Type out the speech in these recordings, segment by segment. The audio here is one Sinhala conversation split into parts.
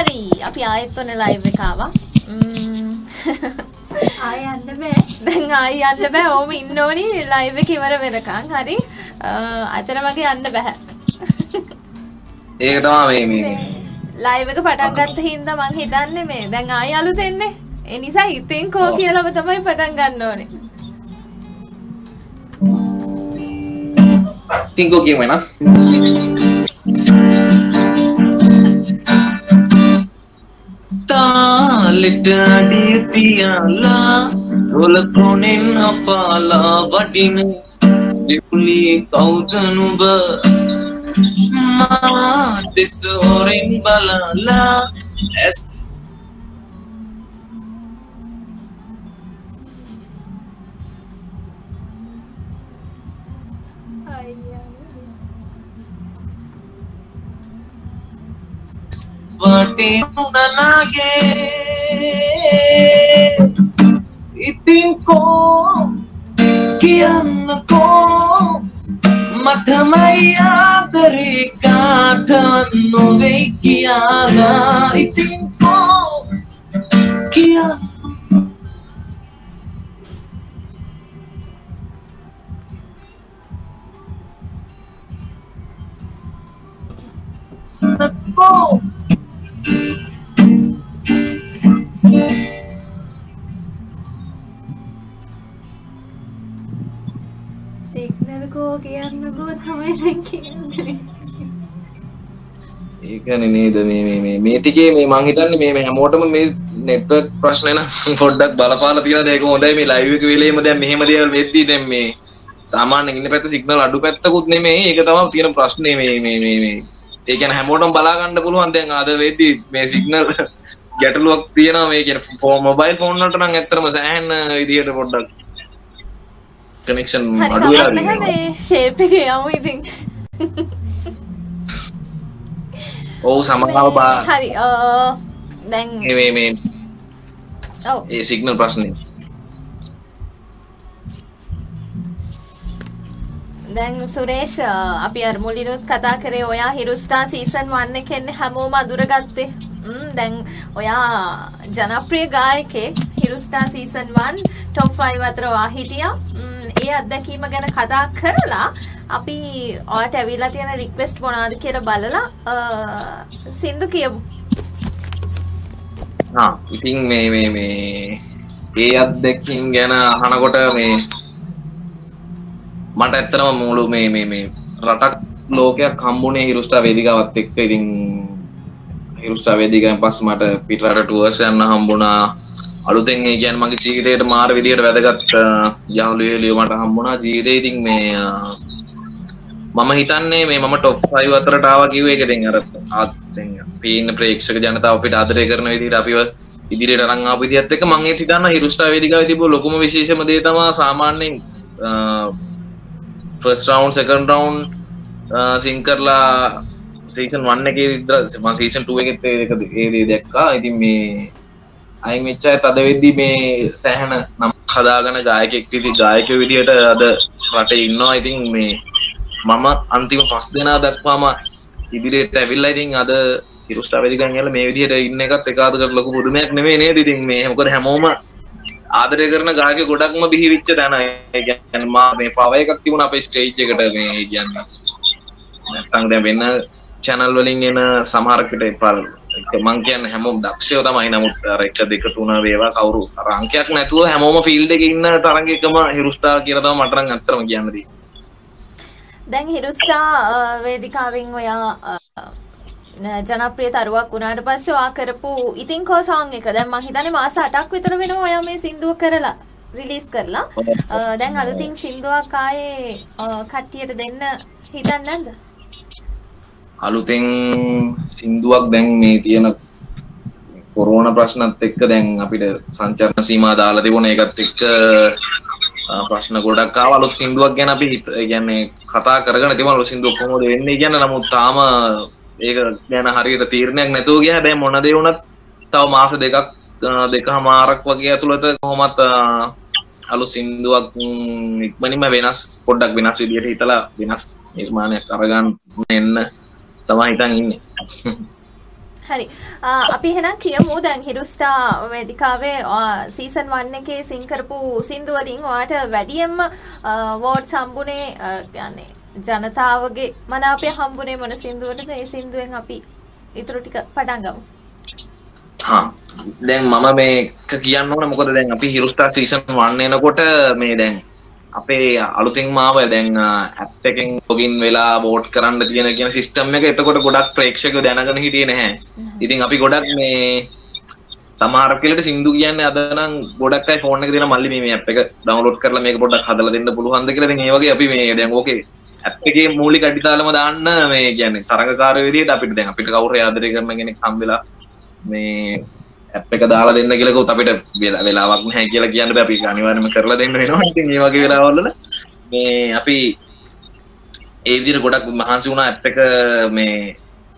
හරි අපි ආයෙත් ඔන්න ලයිව් එක ආවා. ආය යන්න බෑ දැන් ආයි යන්න බෑ ඕම ඉන්න ඕනි ලයිව් එක ඉවර වෙනකන් හරි. අතන වගේ යන්න බෑ. ඒක තමා මේ මේ ලයිව් එක පටන් ගත්ත හින්දා මං හිතන්නේ මේ දැන් ආයි අලුත් එන්නේ. ඒ නිසා ඉතින් කෝ කියලාම තමයි පටන් ගන්න ඕනේ. තිංකෝ කියමු එනම් තාලෙට අඩිය තියාලා රොල කොනෙන් හපාලා වඩින දෙපුලි කවුද නුඹ? මා දෙස හොරෙන් බලලා ඇස් වටේ උනනාගේ ඉතින් කෝ කියන්නකෝ මටමයි ආදරේ කාටවත් නොවෙයි කියලා ඉතින් කෝ කියන්න කෝ සිග්නල් කෝ කියන්නකෝ තමයි දැන් කියන්නේ. ඒකන නේද? මේ මේ මේ මේ ටිකේ මේ මං හිතන්නේ මේ මේ හැමෝටම මේ නෙට්වර්ක් ප්‍රශ්න නම් පොඩ්ඩක් බලපාලා තියෙන දෙයක හොඳයි. මේ ලයිව් එක වෙලේම දැන් මෙහෙම දේවල් වෙද්දී දැන් මේ සාමාන්‍යයෙන් ඉන්න පැත්ත සිග්නල් අඩු පැත්තකුත් නෙමෙයි. ඒක තමයි තියෙන ප්‍රශ්නේ මේ මේ මේ. මේ ඒ කියන්නේ හැමෝටම බලා ගන්න පුළුවන් දැන් අද වෙද්දී මේ සිග්නල් ගැටලුවක් තියෙනවා. මේ කියන්නේ ෆෝන් මොබයිල් ෆෝන් වලට නම් ඇත්තටම සෑහෙන විදිහට පොඩ්ඩක් කනෙක්ෂන් අඩු එක යමු ඉතින්. ඔව් සමහරව බා. හරි දැන් ඒ සිග්නල් ප්‍රශ්නේ දැන් සුරේෂ් අ, අපි අර මුලිනුත් කතා කරේ ඔයා හිරුස්ටා සීසන් 1 එකෙන් හැමෝම අඳුරගත්තේ. ම්ම් දැන් ඔයා ජනප්‍රිය ගායකයෙක් හිරුස්ටා සීසන් 1 টොප් 5 අතර වා හිටියා. ම්ම් ඒ අත්දැකීම ගැන කතා කරලා අපි ඔයාට ඇවිල්ලා තියෙන රික්වෙස්ට් මොනවද කියලා බලලා අ, සින්දු කියමු. ආ ඉතින් මේ මේ මේ ඒ අත්දැකීම් ගැන අහනකොට මේ මට ඇත්තටම මුළු මේ මේ මේ රටක් ලෝකයක් හම්බුනේ හිරුස්ටා වේදිකාවත් එක්ක. ඉතින් හිරුස්ටා වේදිකාවෙන් පස්සේ මට පිටරට ටුවර්ස් යන්න හම්බුණා. අලුතෙන් ඒ කියන්නේ මගේ ජීවිතේට මාර විදියට වැදගත් යහළුවෝ එළියෝ මට හම්බුණා ජීවිතේ. ඉතින් මේ අ, මම හිතන්නේ මේ මම ටොප් 5 අතරට ආවා කිව්වේ ඒක දැන් අර ආත් දැන් පේන ප්‍රේක්ෂක ජනතාව අපිට ආදරය කරන විදිහට අපිව ඉදිරියට අරන් ආපු විදිහත් එක්ක මම ඒත් හිතන්න හිරුස්ටා වේදිකාවේ තිබු ලොකුම විශේෂම දේ තමයි සාමාන්‍යයෙන් ෆස්ට් රවුන්ඩ් සෙකන්ඩ් රවුන්ඩ් සින් කරලා සීසන් 1 එකේ විතර මම සීසන් 2 එකෙත් ඒක ඒ දේ දැක්කා. ඉතින් මේ අයින් වෙච්ච අය තද වෙද්දි මේ සෑහෙන නම් හදාගෙන ගායකෙක් විදි ගායකයෝ විදිහට අද රටේ ඉන්නවා. ඉතින් මේ මම අන්තිම පස් දෙනා දක්වාම ඉදිරියට ඇවිල්ලා ඉතින් අද හිරුස්ටා වේදිකාවෙන් යලා මේ විදිහට ඉන්න එකත් එකාදකට ලොකු පුදුමයක් නෙමෙයි නේද? ඉතින් මේ මොකද හැමෝම ආදරය කරන ගායක ගොඩක්ම බිහිවිච්ච තැන. ඒ කියන්නේ මා මේ පව එකක් තිබුණා අපේ ස්ටේජ් එකට මේ කියන්නේ. නැත්තම් දැන් වෙන channel වලින් එන සමහරකට එපාර මං කියන්නේ හැමෝම දක්ෂයෝ තමයි. නමුත් අර එක දෙක තුන වේවා කවුරු? අර අංකයක් නැතුව හැමෝම ෆීල්ඩ් එකේ ඉන්න තරඟ එකම හිරුස්ටා කියලා තමයි මට නම් අත්‍තරම කියන්න තියෙන්නේ. දැන් හිරුස්ටා අ, වේදිකාවෙන් ඔයා අ, න- ජනප්‍රිය තරුවක් වුණාට පස්සේ ඔයා කරපු ඉතින් කෝ සෝං එක. දැන් මං හිතන්නේ මාස 8ක් විතර වෙනවා ඔයා මේ සින්දුව කරලා රිලීස් කරලා. දැන් අලුතින් සින්දුවක් ආයේ කට්ටියට දෙන්න හිතන්නේ නැද්ද? අලුතෙන් සින්දුවක් දැන් මේ තියෙන කොරෝන ප්‍රශ්නත් එක්ක දැන් අපිට සංචරණ සීමා දාලා තිබුණ ඒකත් එක්ක ප්‍රශ්න ගොඩක් ආවා. අලුත් සින්දුවක් ගැන අපි කියන්නේ කතා කරගෙන තිබුණා අලුත් සින්දුවක් කොහොමද වෙන්නේ කියන නමුත් තාම ඒක ගැන හරියට තීරණයක් නැතුව ගියා. හැබැයි මොන දේ වුණත් තව මාස දෙකක් අ, දෙකමාරක් වගේ ඇතුළත කොහොමත් අ, අලුත් සින්දුවක් ම්, ඉක්මනින්ම වෙනස් පොඩ්ඩක් වෙනස් විදියට හිතලා වෙනස් නිර්මාණයක් අරගන්න එන්න තමයි හිතන් ඉන්නේ. හරි. ආ, අපි එහෙනම් කියමු. දැන් හිරුස්ටා වේදිකාවේ සීසන් 1 එකේ සින් කරපු සින්දු වලින් ඔයාට වැඩියෙන්ම වෝට් හම්බුනේ ආ, කියන්නේ ජනතාවගේ මනාපය හම්බුනේ මොන සින්දුවටද? ඒ සින්දුවෙන් අපි ඊටු ටික පටන් ගමු. හා. දැන් මම මේක කියන්න ඕන. මොකද දැන් අපි හිරුස්ටා සීසන් 1 එනකොට මේ දැන් අපේ අලුතින් මාව දැන් ඇප් එකෙන් ලොගින් වෙලා වෝට් කරන්න තියෙන කියන සිස්ටම් එක එතකොට ගොඩක් ප්‍රේක්ෂකයෝ දැනගෙන හිටියේ නැහැ. ඉතින් අපි ගොඩක් මේ සමහර කෙලට සින්දු කියන්නේ අද නම් ගොඩක් අය ෆෝන් එක දෙන මල්ලි මේ මේ ඇප් එක ඩවුන්ලෝඩ් කරලා මේක පොඩ්ඩක් හදලා දෙන්න පුළුවන්ද කියලා. ඉතින් ඒ වගේ අපි මේ දැන් ඕකේ ඇප් එකේ මූලික අඩිතාලම දාන්න මේ කියන්නේ තරඟකාරය විදිහට අපිට දැන් අපිට කවුරු ආදරය කරන කෙනෙක් හම්බෙලා මේ ඇප් එක දාලා දෙන්න කියලා කිව්වොත් අපිට වෙලා- වෙලාවක් නැහැ කියලා කියන්න බෑ අපි ඒක අනිවාර්යයෙන්ම කරලා දෙන්න වෙනවා. ඉතින් මේ වගේ වෙලාවල් වල මේ අපි ඒ විදිහට ගොඩක් මහන්සි වුණා ඇප් එක මේ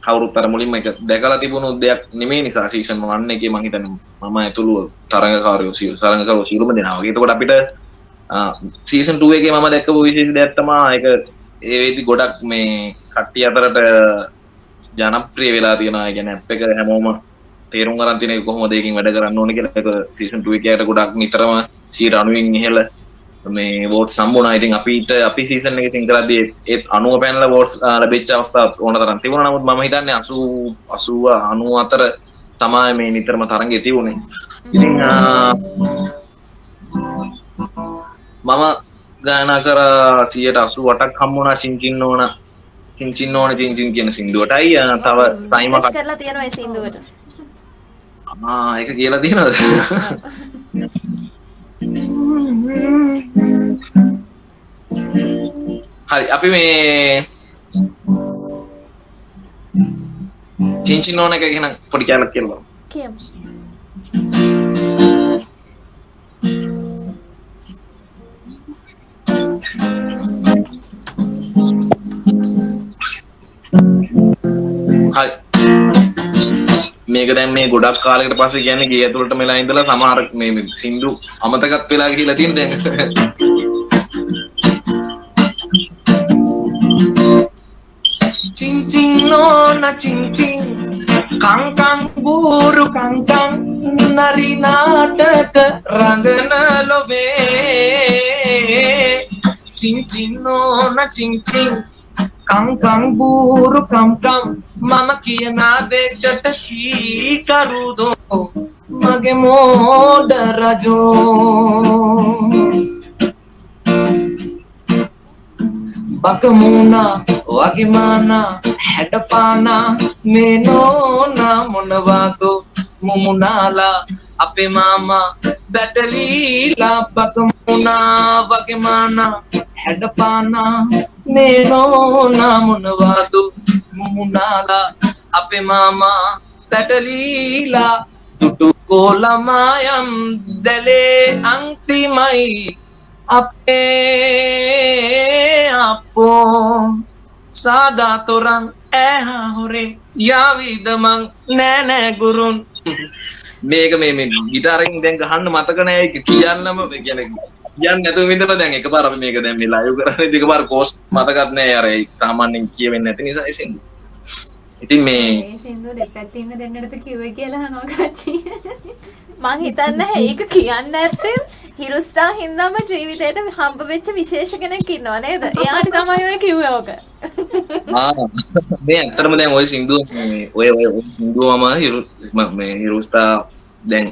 කවුරුත් අර මුලින්ම එක දැකලා තිබුණු දෙයක් නෙමෙයි නිසා සීසන් 1 එකේ මම හිතන්නේ මම ඇතුළු තරඟකාරයෝ සියලු තරඟකාරයෝ සියලුම දෙනා වගේ. එතකොට අපිට සීසන් 2 එකේ මම දැක්කපු විශේෂ දෙයක් තමයි ඒක ඒ වෙදි ගොඩක් මේ කට්ටිය අතරට ජනප්‍රිය වෙලා තියෙනවා. ඒ කියන්නේ ඇප් එක හැමෝම තේරුම් අරන් තියෙන එක කොහොමද ඒකින් වැඩ කරන්න ඕනේ කියලා ඒක සීසන් 2 එකේට ගොඩක් නිතරම 90න් ඉහළ මේ වෝට් සම්බුණා ඉතින් අපිට අපි සීසන් එකේ සිං කරද්දී ඒත් 90 පැනල වෝට්ස් ලැබිච්ච අවස්ථාවක් ඕන තරම් තිබුණා නමුත් මම හිතන්නේ 80 80 94 තමයි මේ නිතරම තරඟේ තිබුණේ ඉතින් ආ, මම ගායනා කර 188ක් හම්බුණා චින්චින් ඕන. චින්චින් ඕන චින්චින් කියන සින්දුවටයි තව සයිම කරලා තියෙනවා ඒ සින්දුවට. ආ ඒක කියලා තියෙනවද? හරි අපි මේ චින්චින් ඕන එක ගැන පොඩි කැලක් කියලා බලමු. කියමු හරි. මේක දැන් මේ ගොඩක් කාලයකට පස්සේ කියන්නේ ගේ ඇතුළට මෙලා ඉඳලා සමහර මේ මේ සින්දු අමතකත් වෙලා ගිහිලා තියෙන දැන්. Ching ching nona ching ching කං කං බూరు කං කං. නරි නාටක රංගන ලොවේ. චින් චින් නෝන චින් චින් කං කං බూరు කම් කම් මම කියන දෙකට කී කරුදෝ මගේ මෝඩ රජෝ. බකමුණා වගේමානා හැඩපානා මේ නෝනා මොනවාදෝ. මුමුණාලා අපේ මාමා බැටලීලා බකමුණා වගේමානා හැඩපානා මේ නෝනා මොනවාදෝ මුමුණාලා අපේ මාමා බැටලීලා දුටු කොළමායම් දැලේ අන්තිමයි අපේ අපෝ සාදා තොරන් ඇහා හොරේ යාවිදමං නෑනෑ ගුරුන් මේක මේ මේ ගිටාරෙන් දැන් ගහන්න මතක නෑ ඒක කියන්නම කියන කියන්න නැතුව විඳලා දැන් එකපාර අපි මේක දැන් මේ ලයිව් කරන්නේ ඉතින් එකපාර කෝස් මතකත් නෑ අර ඒ සාමාන්‍යයෙන් කියවෙන්නේ නැති නිසා ඉතින් ඉතින් මේ ඒ සින්දුව දෙපැත්තේ ඉන්න දෙන්නටද කිව්වේ කියලා අහනවා කට්ටිය. මං හිතන්නේ ඒක කියන්න ඇත්තේ හිරුස්ටා හින්දාම ජීවිතේට හම්බ වෙච්ච විශේෂ කෙනෙක් ඉන්නවා නේද? එයාට තමයි ඔය කිව්වේ ඕක. ආ මේ ඇත්තටම දැන් ওই සින්දුව ඔය ඔය ඔය සින්දුව මම හිරු ම- හිරුස්තා දැන්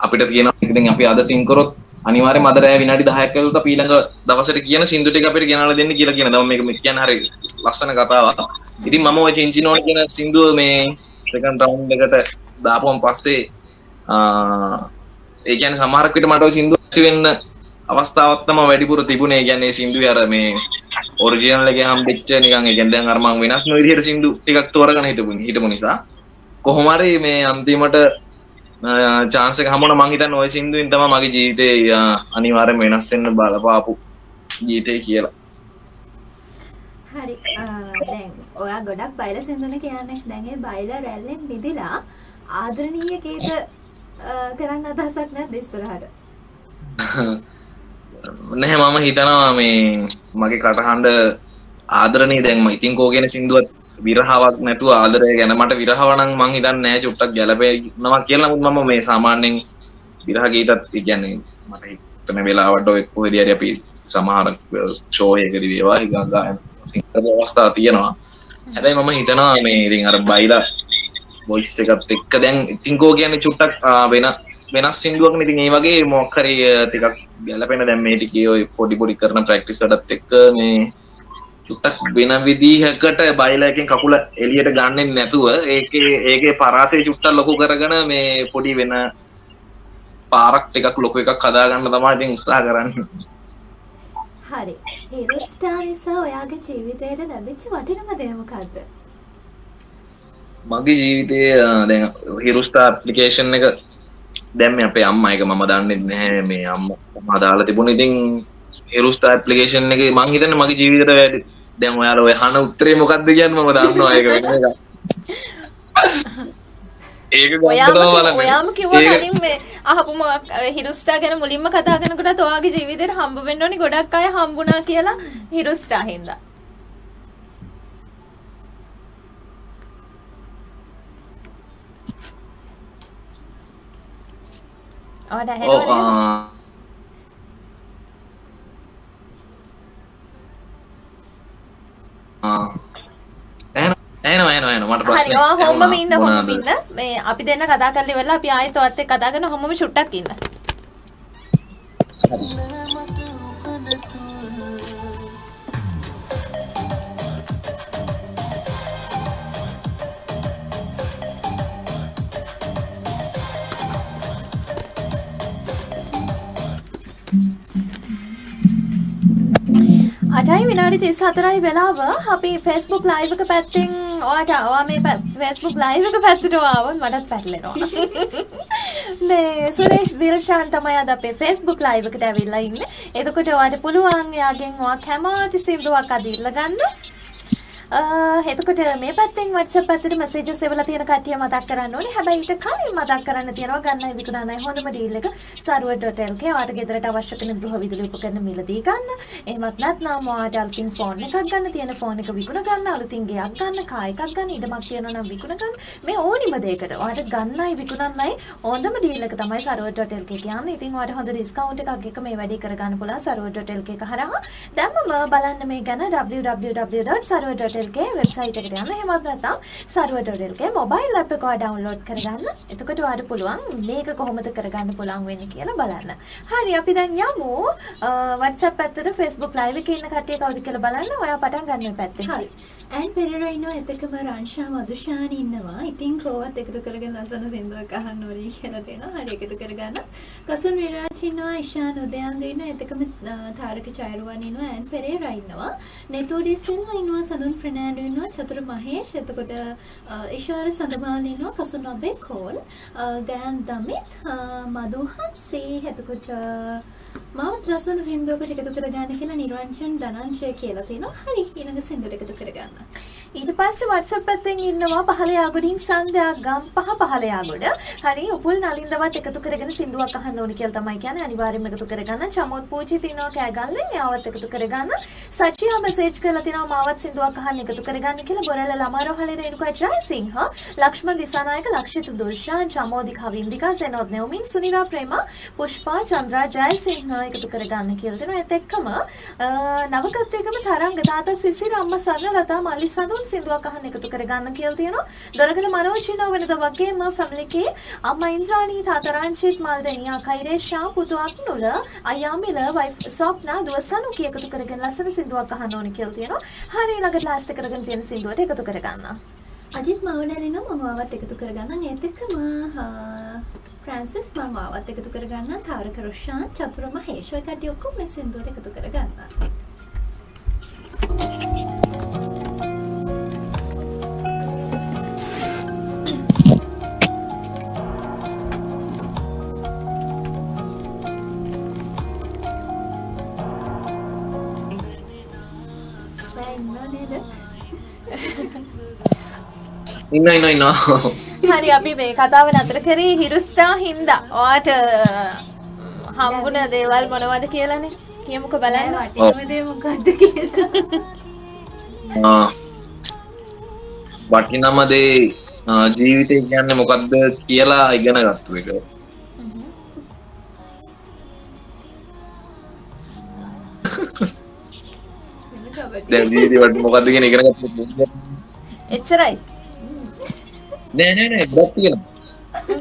අපිට තියෙනවා ඉතින් අපි අද සින් කරොත් අනිවාර්යයෙන්ම අද රෑ විනාඩි 10ක් ඇතුළත අපි ඊළඟ දවසට කියන සින්දු ටික අපිට ගෙනල්ලා දෙන්න කියලා කියන. දම මේක කියන්නේ හරි ලස්සන කතාවක්. ඉතින් මම ඔය චින්චිනෝන කියන සින්දුව මේ සෙකන්ඩ් රවුන්ඩ් එකට දාපුවම පස්සේ ආ ඒ කියන්නේ සමහරක් විට මට ඔය සින්දුව ඇති වෙන්න අවස්ථාවක් තමයි වැඩිපුර තිබුණේ. ඒ කියන්නේ සින්දුවේ අර මේ ඔරිජිනල් එකේ හම්බෙච්ච නිකන් ඒ කියන්නේ දැන් අර මම වෙනස්ම විදිහට සින්දු ටිකක් තෝරගෙන හිටපු හිටපු නිසා කොහොම හරි මේ අන්තිමට chance එක හම්බුණා මං හිතන්නේ ওই සින්දුවෙන් තමයි මගේ ජීවිතේ අ, අනිවාර්යෙන්ම වෙනස් වෙන්න බලපාපු ජීවිතේ කියලා. හරි ආ, දැන් ඔයා ගොඩක් බයිල සින්දුන කියන්නේ දැන් ඒ බයිල රැල්ලෙන් මිදිලා ආදරණීය ගීත ආ, කරන්න අදහසක් නැද්ද ඉස්සරහට? නැහැ මම හිතනවා මේ මගේ කටහඬ ආදරණීය දැන් මම ඉතින් කෝ කියන සින්දුවත් විරහාවක් නැතුව ආදරය ගැන මට විරහවනං මං හිතන්නේ නෑ චුට්ටක් ගැලපෙනවා කියලා නමුත් මම මේ සාමාන්‍යයෙන් විරහ ගීතත් ඒ කියන්නේ මට හිතන වෙලාවට ඔය කොහෙද හරි අපි සමහර ෂෝ එකකදී වේවා ඒක ගායන සිංහල අවස්ථා තියෙනවා හැබැයි මම හිතනවා මේ ඉතින් අර බයිලා වොයිස් එකත් එක්ක දැන් ඉතින් කෝ කියන්නේ චුට්ටක් ආ, වෙන වෙනස් සින්දුවක් නේ. ඉතින් ඒ වගේ මොකක් හරි අ, ටිකක් ගැලපෙන දැන් මේ ටිකේ ඔය පොඩි පොඩි කරන ප්‍රැක්ටිස් වලත් එක්ක මේ චුට්ටක් වෙන විදිහකට බයිලා එකෙන් කකුල එළියට ගන්නෙ නැතුව ඒකේ ඒකේ පරාසය චුට්ටක් ලොකු කරගෙන මේ පොඩි වෙන පාරක් ටිකක් ලොකු එකක් හදාගන්න තමයි ඉතින් උත්සාහ කරන්නේ. හරි හිරස්ටා නිසා ඔයාගේ ජීවිතයට ලැබිච්ච වටිනම දේ මොකක්ද මගේ ජීවිතයේ දැන් හිරුස්ටා ඇප්ලිකේෂන් එක දැන් මේ අපේ අම්මා එක මම දන්නේ නැහැ. මේ අම්මා දාලා තිබුණා ඉතින් හිරුස්ටා ඇප්ලිකේෂන් එකේ මං හිතන්නේ මගේ ජීවිතේට වැඩි. දැන් ඔයාලා ඔය අහන උත්තරේ මොකක්ද කියන්නේ මම දන්නවා ඒක වෙන එක ඒක ඔයාම කිව්වා කලින් මේ අහපු මොකක්- අ, හිරුස්ටා ගැන මුලින්ම කතා කරනකොටත් ඔයාගේ ජීවිතේට හම්බ වෙන්න ඕනි ගොඩක් අය හම්බුණා කියලා හිරුස්ටා හින්දා. ඔයාට ඔව් ඇහෙනවද? ආ. ආ. ඇහෙනව- ඇහෙනවා ඇහෙනවා ඇහෙනවා මට හරි ප්‍රශ්නයක් ඔයා හොම්මම ඇහුණා. ඉන්න මොනවාද? ඉන්න. මේ අපි දෙන්න කතා කරලා ඉවරලා අපි ආයෙත් ඔයත් එක්ක කතා කරන හොම්මම චුට්ටක් ඉන්න අටයි විනාඩි 34යි වෙලාව අපි Facebook live එක පැත්තෙන් ඔයාට ඔයා මේ ප- Facebook live එක පැත්තට ආවොත් මටත් පැටලෙනවා. මේ සුරේෂ් දිල්ෂාන් තමයි අද අපේ Facebook live එකට ඇවිල්ලා ඉන්නේ. එතකොට ඔයාට පුළුවන් එයාගෙන් ඔයා කැමති සින්දුවක් අද ඉල්ල ගන්න. අ, එතකොට මේ පැත්තෙන් WhatsApp පැත්තට messages එවලා තියෙන කට්ටිය මතක් කරන්න ඕනේ. හැබැයි ඊට කලින් මතක් කරන්න තියෙනවා ගන්නයි විකුණන්නයි හොඳම ඩීල් එක sarwa.lk ඔයාට ගෙදරට අවශ්‍ය කරන ගෘහ විදුලි උපකරණ මිලදී ගන්න. එහෙමත් නැත්නම් ඔයාට අලුතින් ෆෝන් එකක් ගන්න තියෙන ෆෝන් එක විකුණ ගන්න, අලුතින් ගෙයක් ගන්න, කාර් එකක් ගන්න, ඉඩමක් තියෙනවා නම් විකුණ ගන්න. මේ ඕනිම දෙයකට ඔයාට ගන්නයි විකුණන්නයි හොඳම ඩීල් එක තමයි sarwa.lk කියන්නේ. ඉතින් ඔයාට හොඳ ඩිස්කවුන්ට් එකක් එක මේ වැඩේ කරගන්න පුළුවන් sarwa.lk එක හරහා. දැම්මම බලන්න මේ ගැන www.sarwa.lk වෙබ්සයිට් එකට යන්න. එහෙමත් නැත්නම් sarwa.lk මොබයිල් ඇප් එක ඔයා ඩවුන්ලෝඩ් කරගන්න. එතකොට ඔයාට පුළුවන් මේක කොහොමද කරගන්න පුළුවන් වෙන්නේ කියලා බලන්න. හරි අපි දැන් යමු අ, WhatsApp පැත්තට Facebook live එකේ ඉන්න කට්ටිය කවුද කියලා බලන්න. ඔයා පටන් ගන්න මේ පැත්තෙන්. හරි ඇන් පෙරේරා ඉන්නවා? එතකම රංශා මදුෂාන ඉන්නවා. ඉතින් කෝවත් එකතු කරගෙන ලස්සන සින්දුවක් අහන්න ඕනි කියලා දෙනවා. හරි එකතු කරගන්න. කසුන් විරාජ් ඉන්නවා ඉෂාන් උදයන්ග ඉන්නවා. එතකම අ, තාරක චෛරුවන් ඉන්නවා. ඇන් පෙරේරා ඉන්නවා. නෙතෝඩි සිල්වා ඉන්නවා සඳුන් ප්‍රනාඩු ඉන්නවා චතුර මහේෂ්. එතකොට අ, ඉෂාර සඳමාල් ඉන්නවා කසුන් ඔබේ කෝල්. අ, ගෑන් දමිත් අ, මදුහන් සී එතකොට මම ලස්සන සින්දුවකට එකතු කරගන්න කියලා නිරංජන් ධනංජය කියලා තියෙනවා. හරි ඊළඟ සින්දුවට එකතු කරගන්න. ඊට පස්සේ WhatsApp පැත්තෙන් ඉන්නවා පහළ යාගොඩින් සංධ්‍යා ගම් පහ පහළ යාගොඩ. හරි උපුල් නලින්දවත් එකතු කරගෙන සින්දුවක් අහන්න ඕනි කියලා තමයි කියන්නේ. අනිවාර්යයෙන්ම එකතු කරගන්න. චමෝත් පූජිත ඉන්නවා කෑගල්ලෙන් යාවත් එකතු කරගන්න. සචියා මෙසේජ් කරලා තිනවා මාවත් සින්දුවක් අහන්න එකතු කරගන්න කියලා. බොරැල්ල ළමාරෝහලේ රේණුකා ජයසිංහ, ලක්ෂ්මන් දිසානායක, ලක්ෂිත දුල්ෂාන්, චමෝදික හවින්දිකා, සෙනොත් නෙවමින්, සුනිලා ප්‍රේමා, පුෂ්පා චන්ද්‍රා ජයසිංහ එකතු කරගන්න කියලා දෙනවා. ඒත් එක්කම අ, නවකත් එක්කම තරංග තාත්තා සිසිර අම්මා සරලතා මල්ලි සඳුන් සින්දුවක් අහන්න එකතු කරගන්න කියලා තියෙනවා. දොරගල මනෝජින වෙනද වගේම ෆැමිලි එකේ අම්මා ඉන්ද්‍රාණී තාත්තා රංචිත් මල්දෙනියා කෛරේෂා පුතු අක්නුල අයියා මිල වයිෆ් ස්වප්නා දුව සනුකි එකතු කරගෙන ලස්සන සින්දුවක් අහන්න ඕනි කියලා තියෙනවා. හරි ළඟට ලාස්ට් කරගෙන තියෙන සින්දුවට එකතු කරගන්න. අජිත් මවනලින මම ආවත් එකතු කරගන්න. ඒත් එක්කම ෆ්‍රැන්සිස් මම ආවත් එකතු කරගන්න. තාරක රොෂාන් චතුර මහේෂ් ඔය කට්ටිය ඔක්කොම මේ සින්දුවට එකතු කරගන්න. ඔයා ඉන්නව නේද? ඉන්න ඉන්න ඉන්න හරි අපි මේ කතාව නතර කරේ හිරුස්ටා හින්දා. ඔයාට හම්බුන දේවල් මොනවද කියලානේ. කියමුකෝ බලන්න. වටිනම දේ මොකද්ද කියලා. වටිනම දේ ජීවිතය කියන්නේ මොකක්ද කියලා ඉගෙන ගත්තු එක දැන් ජීවිතේ වටින මොකක්ද කියන ඉගෙන ගත්තු එච්චරයි නෑ නෑ නෑ ගොඩක් තියෙනවා.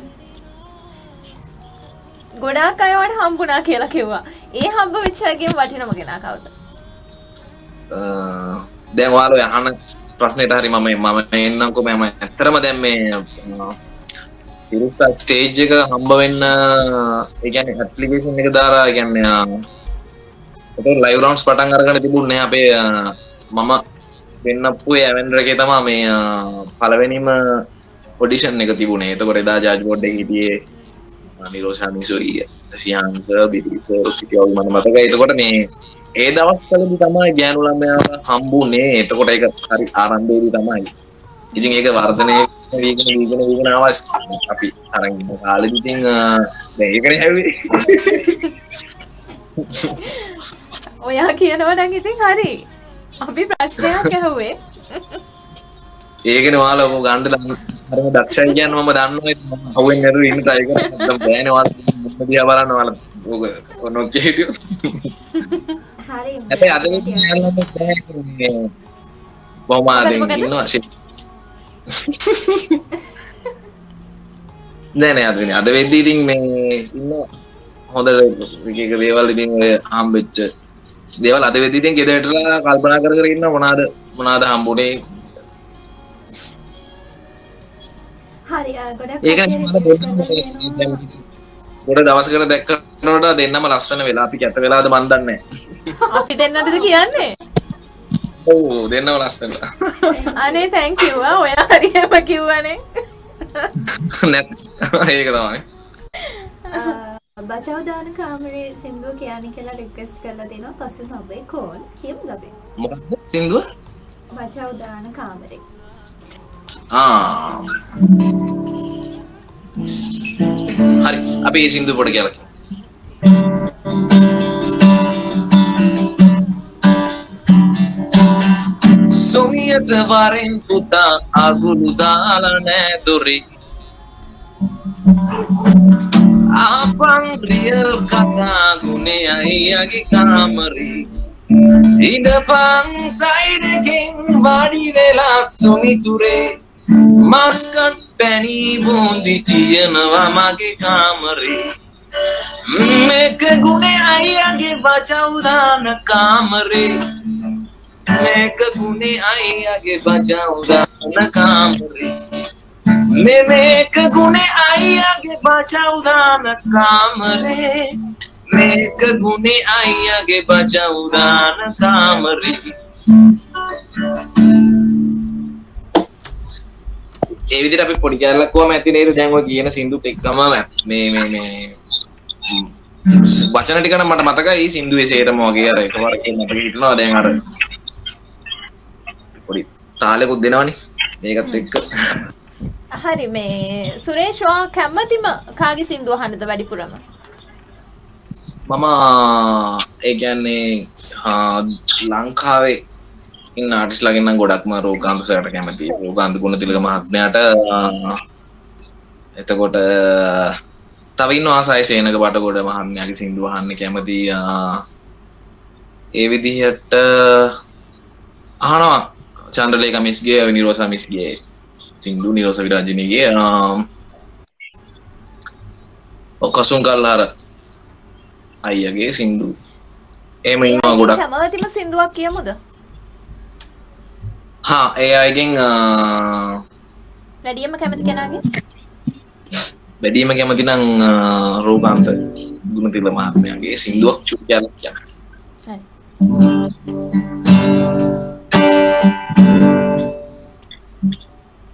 ගොඩාක් අයවට හම්බුනා කියලා කිව්වා. ඒ හම්බ විච්චාගේ වටිනම කෙනා කවුද? අ, දැන් ඔයාලා අහන ප්‍රශ්නෙට හරි මම මම එන්නම්කෝ මම ඇත්තරම දැන් මේ ඉරිස්ටා ස්ටේජ් එක හම්බ වෙන්න ඒ කියන්නේ ඇප්ලිකේෂන් එක දාලා ඒ කියන්නේ ඒක ලයිව් රවුන්ඩ්ස් පටන් අරගෙන තිබුණේ අපේ මම වෙන්නපු ඇවෙන්ඩර් එකේ තමයි මේ පළවෙනිම ඔඩිෂන් එක තිබුණේ. එතකොට එදා ජජ් බෝඩ් එකේ හිටියේ නිරෝෂානි සොයි සියන්ස බිරිස රුචිකව මට මතකයි. එතකොට මේ ඒ දවස්වලදී තමයි ගෑනු ළමයාව හම්බුනේ. එතකොට ඒක හරි ආරම්භයේදී තමයි. ඉතින් ඒක වර්ධනය වීගෙන වීගෙන වීගෙන ආවා අපි අරන් ඉන්න කාලෙදි ඉතින් අ, දැන් ඒකනේ හැව්වේ. ඔයා කියනවා නම් ඉතින් හරි අපි ප්‍රශ්නයක් ඇහුවේ ඔයාලා ඔක ගන්න දන්න හරිම දක්ෂයි කියන්නේ මම මම අහුවෙන් නේද ඉන්න try කරා නැත්නම් බෑනේ ඔයාලා මුන්න දිහා බලන්න ඔයාලා. ඕක නොකිය හිටියෝ හැබැයි අද වෙන්නේ යාළුවෝ බෑ බොහොම ආදෙන් ඉන්නවා shit. නෑ නෑ අද වෙද්දී ඉතින් මේ ඉන්න හොඳ එක දේවල් ඉතින් හම්බෙච්ච දේවල් අද වෙද්දී ඉතින් ගෙදරටලා කල්පනා කර කර ඉන්න මොනවාද මොනවාද හම්බුනේ හරි ගොඩක්. ගොඩ දවසකට දැක්කනට දෙන්නම ලස්සන වෙලා අපි කැත වෙලාද මන් දන්නේ අපි දෙන්නටද කියන්නේ? ඔව් දෙන්නම ලස්සන. අනේ තැංක් කිව්වා ඔයා හරියම කිව්වනේ. ඒක තමයි. අ, බචව දාන කාමරේ සින්දුව කියන්නේ කියලා රික්වෙස්ට් කරලා දෙනවා. පසු නබේ කෝල් කියමු ලබේ සින්දුව? බචව දාන කාමරේ. ආ හරි අපි ඒ සින්දුව පොඩ කියලා කියමු. සොමියට වරෙන් පුතා අගුළු දාලා නෑ දොරේ. ආපන් රියල් කතා ගුණේ අයියගේ කාමරේ. ඉඳපන් සයිඩ් එකෙන් වාඩි වෙලා සොමිතුරේ. මස්කට් පැණි බෝන්දි තියනවා මගේ කාමරේ මේක ගුණේ අයියගේ බචව් දාන කාමරේ මේක ගුණේ අයියගේ බචව් දාන කාමරේ මේ මේක ගුණේ අයියගේ බචව් දාන කාමරේ මේක ගුණේ අයියගේ බචව් දාන කාමරේ ඒ විදිහට අපි පොඩි කැලලක් කොහම ඇති නේද? දැන් ඔය කියන සින්දුත් එක්කම මේ මේ වචන ටික නම් මට මතකයි සින්දුවේ සේරම වගේ අර එකවර කියන මතක හිටිනවා. දැන් අර පොඩි තාලෙකුත් දෙනවනේ. මේකත් එක්ක. හරි මේ සුරේෂවා කැම්මතිම කාගේ සින්දුව අහන්නද වැඩිපුරම? මම ඒ කියන්නේ ආ, ලංකාවේ ඉන්න ආටිස්ලාගෙන් නම් ගොඩක්ම රෝගාන්ත සෑට කැමති රෝගාන්ත ගුණතිලක මහත්මයාට ආ, එතකොට තව ඉන්න ආසයි සේනක බටගොඩ මහත්මයාගේ සින්දු අහන්න කැමති ආ, ඒ විදිහට අහනවා. චන්ද්‍රලේක මිස්ගේ නිරෝසා මිස්ගේ සින්දු නිරෝස විරාජනීගේ ඔකසුන් කල්හර අයියගේ සින්දු. එහෙම ඉන්නවා ගොඩක්. කැමතිම සින්දුවක් කියමුද? හා ඒ අයගෙන් වැඩියම කැමති කෙනාගේ? වැඩීම කැමතිනම් රෝගාන්ත ගුණතිල මහත්මයාගේ සින්දුවක් චුප්පයක් යන හරි.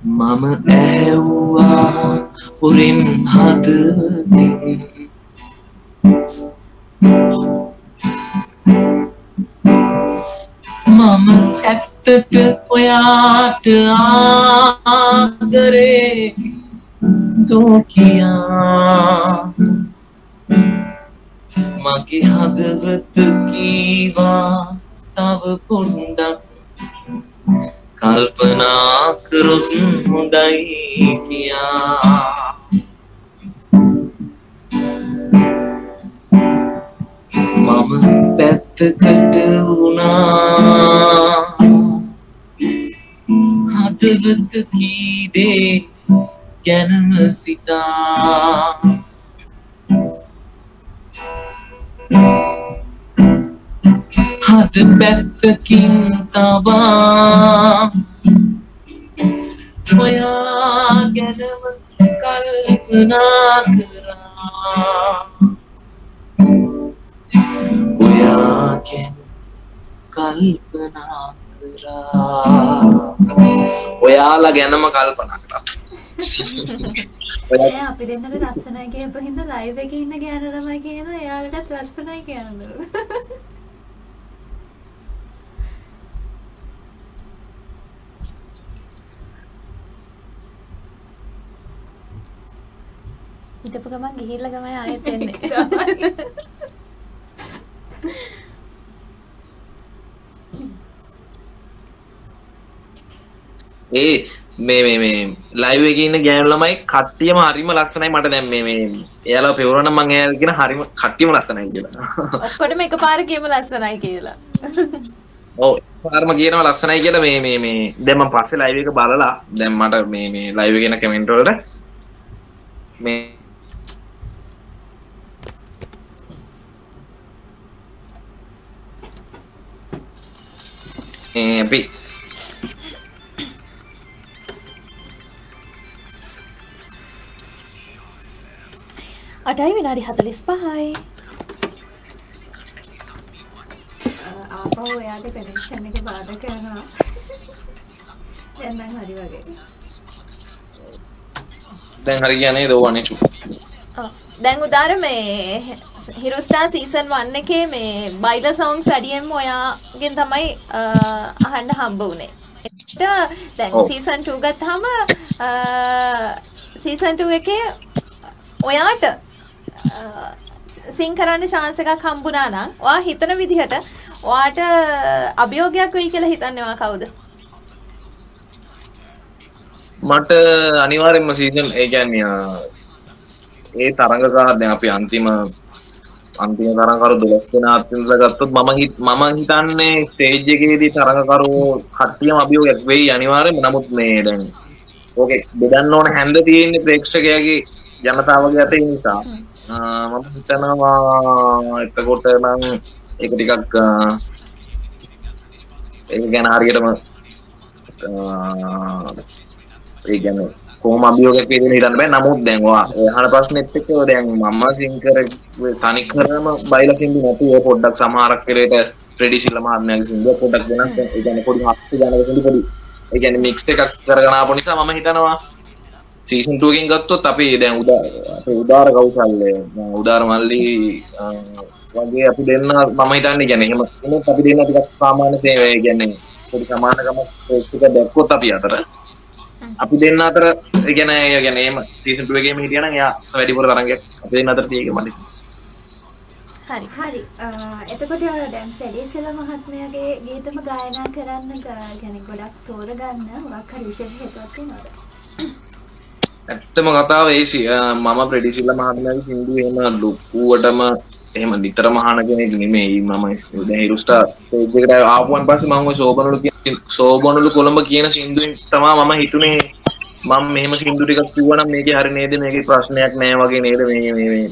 මම ඇහැව්වා උරින් හදතින් මම ඇත්තට ඔයාට ආදරේ දෝ කියා. මගේ හදවත කීවා තව පොඩ්ඩක්. කල්පනා කරොත් හොඳයි කියා. මම පැත්තකට වුණා. හදවත කීදේ ගැනම සිතා. හද පැත්තකින් තවා ඔයා ගැනම කල්පනා කරා. ඔයා ගැන කල්පනා කරා. ඔයාලා ගැනම කල්පනා කරා අපි දෙන්නට ලස්සනයි කියපු හින්දා ලයිව් එකේ ඉන්න ගෑනු ළමයි කියන එයාලටත් ලස්සනයි කියනලු. හිටපු ගමන් ගිහිල්ලා ගමන් ආයෙත් එන්නේ. ඒ මේ මේ ලයිව් එකේ ඉන්න ගෑනු ළමයි කට්ටියම හරිම ලස්සනයි මට දැන් මේ එයාලා පෙවරන මං කියන හරිම කට්ටියම ලස්සනයි කියලා. ඔක්කොටම එකපාර කියමු ලස්සනයි කියලා. ඔව් පාරම කියනවා ලස්සනයි කියලා මේ මේ මේ දැන් මම පස්සේ ලයිව් එක බලලා දැන් මට මේ මේ ලයිව් එකේ එන කමෙන්ට් වලට මේ මේ අපි අටයි විනාඩි 45යි. ආපහු එයාගේ ප්‍රෙඩික්ෂන් එක බාධා කරනවා. දැන් නම් හරි වගේ. දැන් හරි කියන්නේ දෝවන්නේ චු. දැන් උදාර මේ හිරුස්ටා සීසන් 1 එකේ මේ බයිලා සොන්ග්ස් වැඩියෙන්ම ඔයාගෙන් තමයි අහන්න හම්බ වුනේ. එතකොට දැන්. සීසන් 2 ගත්තාම සීසන් 2 එකේ ඔයාට සිං කරන්න chance එකක් හම්බුණා නම් ඔයා හිතන විදිහට ඔයාට අභියෝගයක් වෙයි කියලා හිතන්නේ ඔයා කවුද? මට අනිවාර්යෙන්ම සීසන් ඒ කියන්නේ අ, ඒ තරඟකාර දැන් අපි අන්තිම අන්තිම තරඟකරු 12 දෙනා අත්විඳලා ගත්තොත් මම හිත- මම හිතන්නේ ස්ටේජ් එකේදී තරඟකරු කට්ටියම අභියෝගයක් වෙයි අනිවාර්යෙන්ම නමුත් මේ දැන් ඕකේ බෙදන්න ඕන හැන්ද තියෙන්නේ ප්‍රේක්ෂකයාගේ ජනතාවගේ අතේ නිසා. මම හිතනවා එතකොට නම් ඒක ටිකක් ඒක ගැන හරියටම ඒ කියන්නේ කොහොම අභියෝගයක් වේදෙන හිතන්න බෑ. නමුත් දැන් ඔයා අහන ප්‍රශ්නෙත් එක්ක දැන් මම සිංකර තනි කරම බයිලා සින්දු නැතුව පොඩ්ඩක් සමහරක් වෙලේට ට්‍රෙඩිෂනල් මහත්මයාගේ සින්දුව පොඩ්ඩක් වෙනස් ඒ කියන්නේ පොඩි හස්ති ගානක සින්දු පොඩි ඒ කියන්නේ මික්ස් එකක් කරගෙන ආපු නිසා මම හිතනවා සීසන්ටුවකින් ගත්තොත් අපි දැන් උදා උදාර කවුසල්ල. උදාර මල්ලි වගේ අපි දෙන්න මම හිතන්නේ ගැන හෙම අපි දෙන්න ටිකක් සාමාන්‍ය සේවය ගැන්නේ පොඩි සමානකම ටික දැක්කොත් අපි අතර. අපි දෙන්න අතර ගැන ගැන එම සීසන්ටුවගේම හිටියන යා වැඩිපුර තරග අපි දෙන්න අතර තියක මලි හරි. හරි. එතකොට දැන් පෙලිසෙල මහත්මයාගේ ගීතම ගායනා කරන්න ගැන ගොඩක් තෝරගන්න වක් හරි විශේෂ හේතුවක් තියෙනවද ඇත්තම කතාව ඒ සි- අ, මම ප්‍රෙඩිසිල්ල මහත්මයාගේ සින්දු එහෙම ලොකුවටම එහෙම නිතරම අහන කෙනෙක් නෙමෙයි මම දැන් හිරුස්ටා ස්ටේජ් එකට ආපුවන් පස්සේ මම ඔය සෝබනලු කියන සෝබනලු කොළඹ කියන සින්දුවෙන් තමයි මම හිතුනේ මම මෙහෙම සින්දු ටිකක් කිව්වනම් මේකේ හරි නේද මේකේ ප්‍රශ්නයක් නෑ වගේ නේද මේ මේ මේ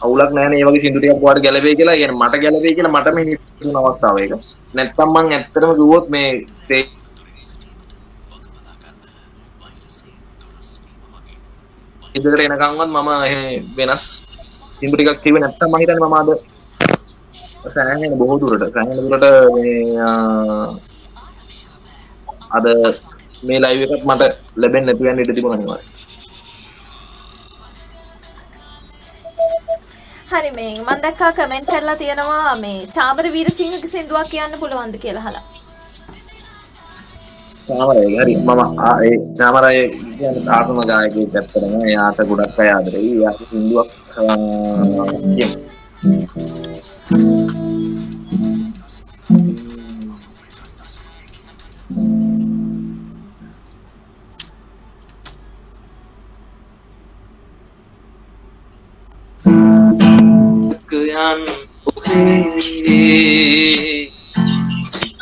අවුලක් නෑනේ මේ වගේ සින්දු ටිකක් ඔයාලට ගැලපෙයි කියලා. ඒ කියන්නේ මට ගැලපෙයි කියලා මටම හිතුණ අවස්ථාව ඒක. නැත්තම් මං ඇත්තටම කිව්වොත් මේ ස්ටේජ් ඉදකට එනකන්වත් මම එහෙ වෙනස් සින්දු ටිකක් කිව්වේ නැත්තම් මම හිතන්නේ මම අද සෑහෙන බොහෝ දුරට සෑහෙන දුරට මේ අ, අද මේ ලයිව් එකත් මට ලැබෙන්නේ නැතුව යන්න ඉඩ තිබුණා අනිවාර්යයෙන්. හරි මේ මම දැක්කා කමෙන්ට් කරලා තියෙනවා මේ චාමර වීරසිංහගේ සින්දුවක් කියන්න පුළුවන්ද කියලා අහලා. cara mereka hari mama ah cara mereka kita asal mengajak kita kayak ada ini ya yang kedua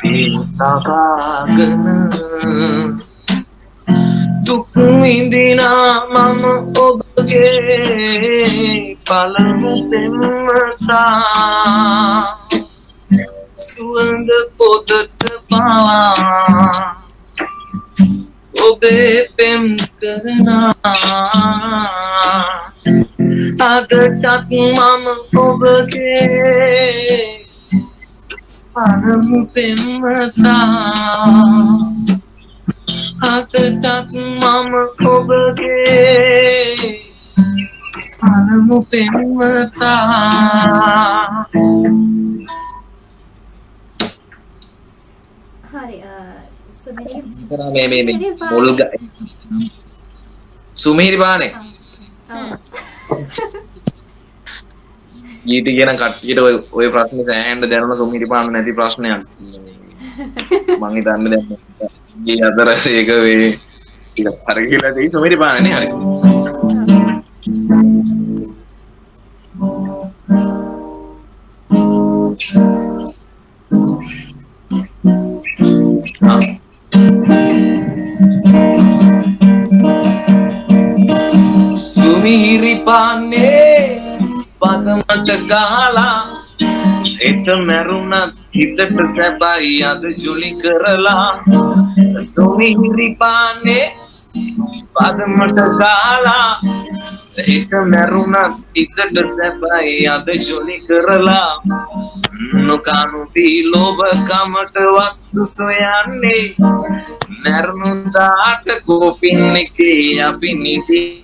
එයාගේ සින්දුවක් අ, කියමු. තබාගෙන දුක් විඳිනා මම ඔබගේ පළමු පෙම්වතා සුවඳ පොතට පවා ඔබේ පෙම් කරනා අදටත් මම ඔබගේ පළමු පෙම්වතා අදටත් මම ඔබගේ පළමු පෙම්වතා සුමිරි මේ මේ මේ. මුල් සුමිහිරි බානේ ගීත කියන කට්ටියට ඔය ප්‍රශ්නේ සෑහෙන්න දැනුණ සුමිහිරි පාන්න නැති ප්‍රශ්නයක්. මං හිතන්නේ අතර ඒක වේ. ටිකක් හරි කියලා දෙයි සුමිහිරි පාන්නේ හරි පදමට ගහලා එත මැරුණත් හිතට සැබයි අද ජොලි කරලා සුමිහිරි පාන්නේ පදමට ගහලා හිත මැරුණත් හිතට සැබයි අද ජොලි කරලා නොකනුදී ලෝභකමට වස්තු සොයන්නේ මැරුණුදාට කෝපින් එකේ අපි නිදී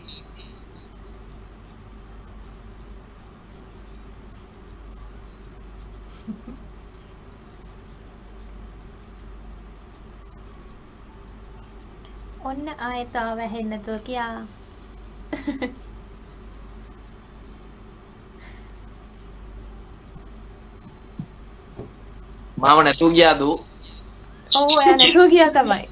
ඔන්න ආයෙත් ආව ඇහෙන්නේ නැතුව කියා. මාව නැතුව ගියාද? ඔව් එයා නැතුව ගියා තමයි.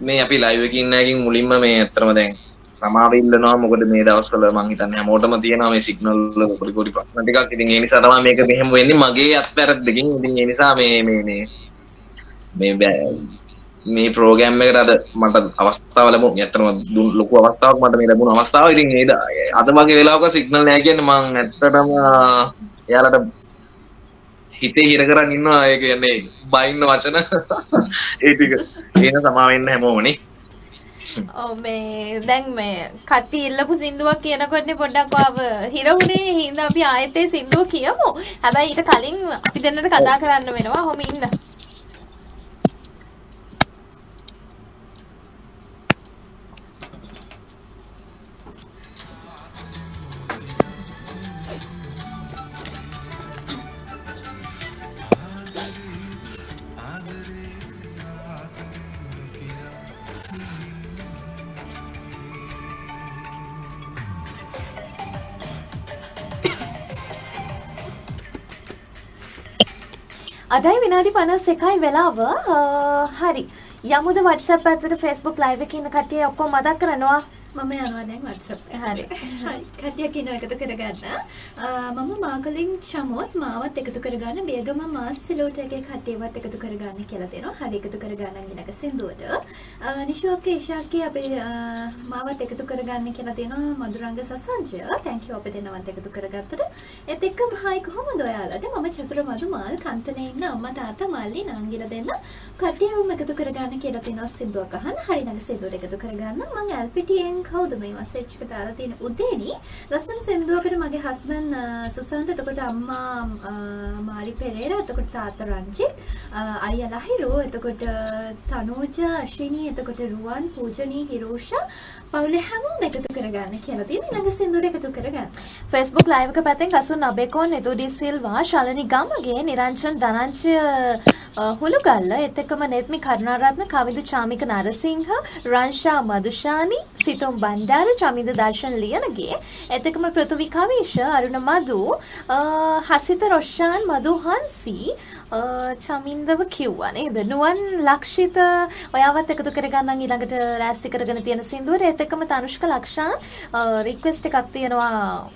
මේ අපි ලයිව් එකකින් ඉන්න එකකින් මුලින්ම මේ ඇත්තම දැන් සමාව ඉල්ලනවා මොකද මේ දවස්වල මං හිතන්නේ හැමෝටම තියෙනවා මේ සිග්නල් වල පොඩි පොඩි ප්‍රශ්න ටිකක් ඉතින් ඒ නිසා තමයි මේක මෙහෙම වෙන්නේ මගේ අත්පැරද්දකින් ඉතින් ඒ නිසා මේ මේ මේ මේ බෑ- මේ ප්‍රෝග්‍රෑම් එකට අද මට අවස්ථාව ලැබුණා. ඇත්තටම දුන්- ලොකු අවස්ථාවක් මට මේ ලැබුණ අවස්ථාව. ඉතින් ඒ ද- අද වගේ වෙලාවක සිග්නල් නැහැ කියන්නේ මං ඇත්තටම එයාලට හිතේ හිර කරන් ඉන්නවා. ඒ කියන්නේ බයින්න වචන. ඒ ටික. ඒන සමාවෙන්න හැමෝමනේ. ඔව් මේ දැන් මේ කට්ටි ඉල්ලපු සින්දුවක් කියනකොටනේ පොඩ්ඩක් ආව හිර වුණේ. හින්දා අපි ආයෙත් ඒ සින්දුව කියමු. හැබැයි ඊට කලින් අපි දෙන්නට කතා කරන්න වෙනවා. ඔහොම ඉන්න. අදයි විනාඩි 51යි වෙලාව. අ, හරි. යමුද WhatsApp පැත්තට Facebook live එකේ ඉන්න කට්ටිය ඔක්කොම මතක් කරනවා. මම යනවා දැන් WhatsApp හරි. හරි කට්ටියක් ඉන්නවා එකතු කරගන්න. ආ, මම මාකලින් චමෝත් මාවත් එකතු කරගන්න බේගම මාස් සිලෝට එකේ කට්ටියවත් එකතු කරගන්න කියලා දෙනවා. හරි එකතු කරගන්න ඊළඟ සින්දුවට. ආ, නිෂෝක්ගේ ඉෂාක්ගේ අපි ආ, මාවත් එකතු කරගන්න කියලා දෙනවා මధుරංග සසංජය. thank you අපේ දෙන්නවත් එකතු කරගත්තට. ඒත් එක්කම හායි කොහොමද ඔයාලට? මම චතුර මధు මාල් කන්තනේ ඉන්න අම්මා තාත්තා මල්ලි නංගිලා දෙන්න කට්ටියවම එකතු කරගන්න කියලා දෙනවා සින්දුවක් අහන්න. හරි ළඟ සින්දුවට එකතු කරගන්න. මම LPTN කවුද මේ මැසේජ් එක දාලා තියෙන උදේනි ලස්සන සින්දුවකට මගේ හස්බන් සුසන්ත එතකොට අම්මා අ, මාරි පෙරේරා එතකොට තාත්තා රංජිත් අ, අයියා ලහිරු එතකොට තනූජ අශිනී එතකොට රුවන් පූජනී හිරෝෂා පවුලේ හැමෝම එකතු කරගන්න කියලා තියෙන ළඟ සින්දුවට එකතු කරගන්න. Facebook live එක පැත්තෙන් කසුන් අබේකෝන් එතුඩි සිල්වා ශලනි ගමගේ නිරංජන් ධනංජය අ, හුළුගල්ල එත් එක්කම නෙත්මි කරුණාරත්න කවිදු චාමික නරසිංහ රංශා මදුෂානි සිතුම් බණ්ඩාර චමින්ද දර්ශන් ලියනගේ එත් එක්කම පෘථවි කවීෂ අරුණ මදු අ, හසිත රොෂාන් මදු හන්සි අ, චමින්දව කිව්වා නේද? නුවන් ලක්ෂිත ඔයාවත් එකතු කරගන්න ඊළඟට ලෑස්ති කරගෙන තියෙන සින්දුවට. එත් එක්කම තනුෂ්ක ලක්ෂාන් රික්වෙස්ට් එකක් තියෙනවා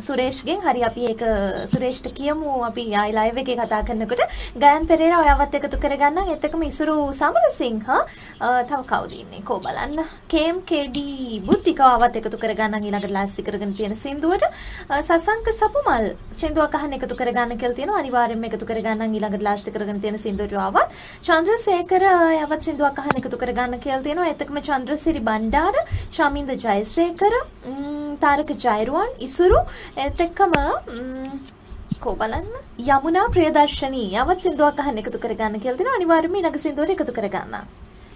සුරේෂ්ගෙන් හරි අපි ඒක සුරේෂ්ට කියමු. අපි ආයි ලයිව් එකේ කතා කරනකොට ගයන් පෙරේරා ඔයාවත් එකතු කරගන්නම්. ඒත් එක්කම ඉසුරු සමරසිංහ තව කවුද ඉන්නේ? කෝ බලන්න. කේම් කේඩී බුද්ධිකාවත් එකතු කරගන්නම්. ඊළඟට ලෑස්ති කරගෙන තියෙන සින්දුවට සසංක සපුමල් සින්දුවක් අහන්න එකතු කරගන්න කියලා තියෙනවා. අනිවාර්යෙන්ම එකතු කරගන්නම්. ඊළඟට ලෑස්ති කරගෙන තියෙන සින්දුවට ආවත් චන්ද්‍රසේකර යවත් සින්දුවක් අහන්න එකතු කරගන්න කියලා තියෙනවා. ඒත් එක්කම චන්ද්‍රසිරි බණ්ඩාර ශමින්ද ජයසේකර තාරක ජයරුවන් ඉසුරු ඒත් එක්කම කෝ බලන්න. යමුනා ප්‍රියදර්ශනී. යවත් සින්දුවක් අහන්න එකතු කරගන්න කියලා තියෙනවා අනිවාර්යයෙන්ම ඊළඟ සින්දුවට එකතු කරගන්න.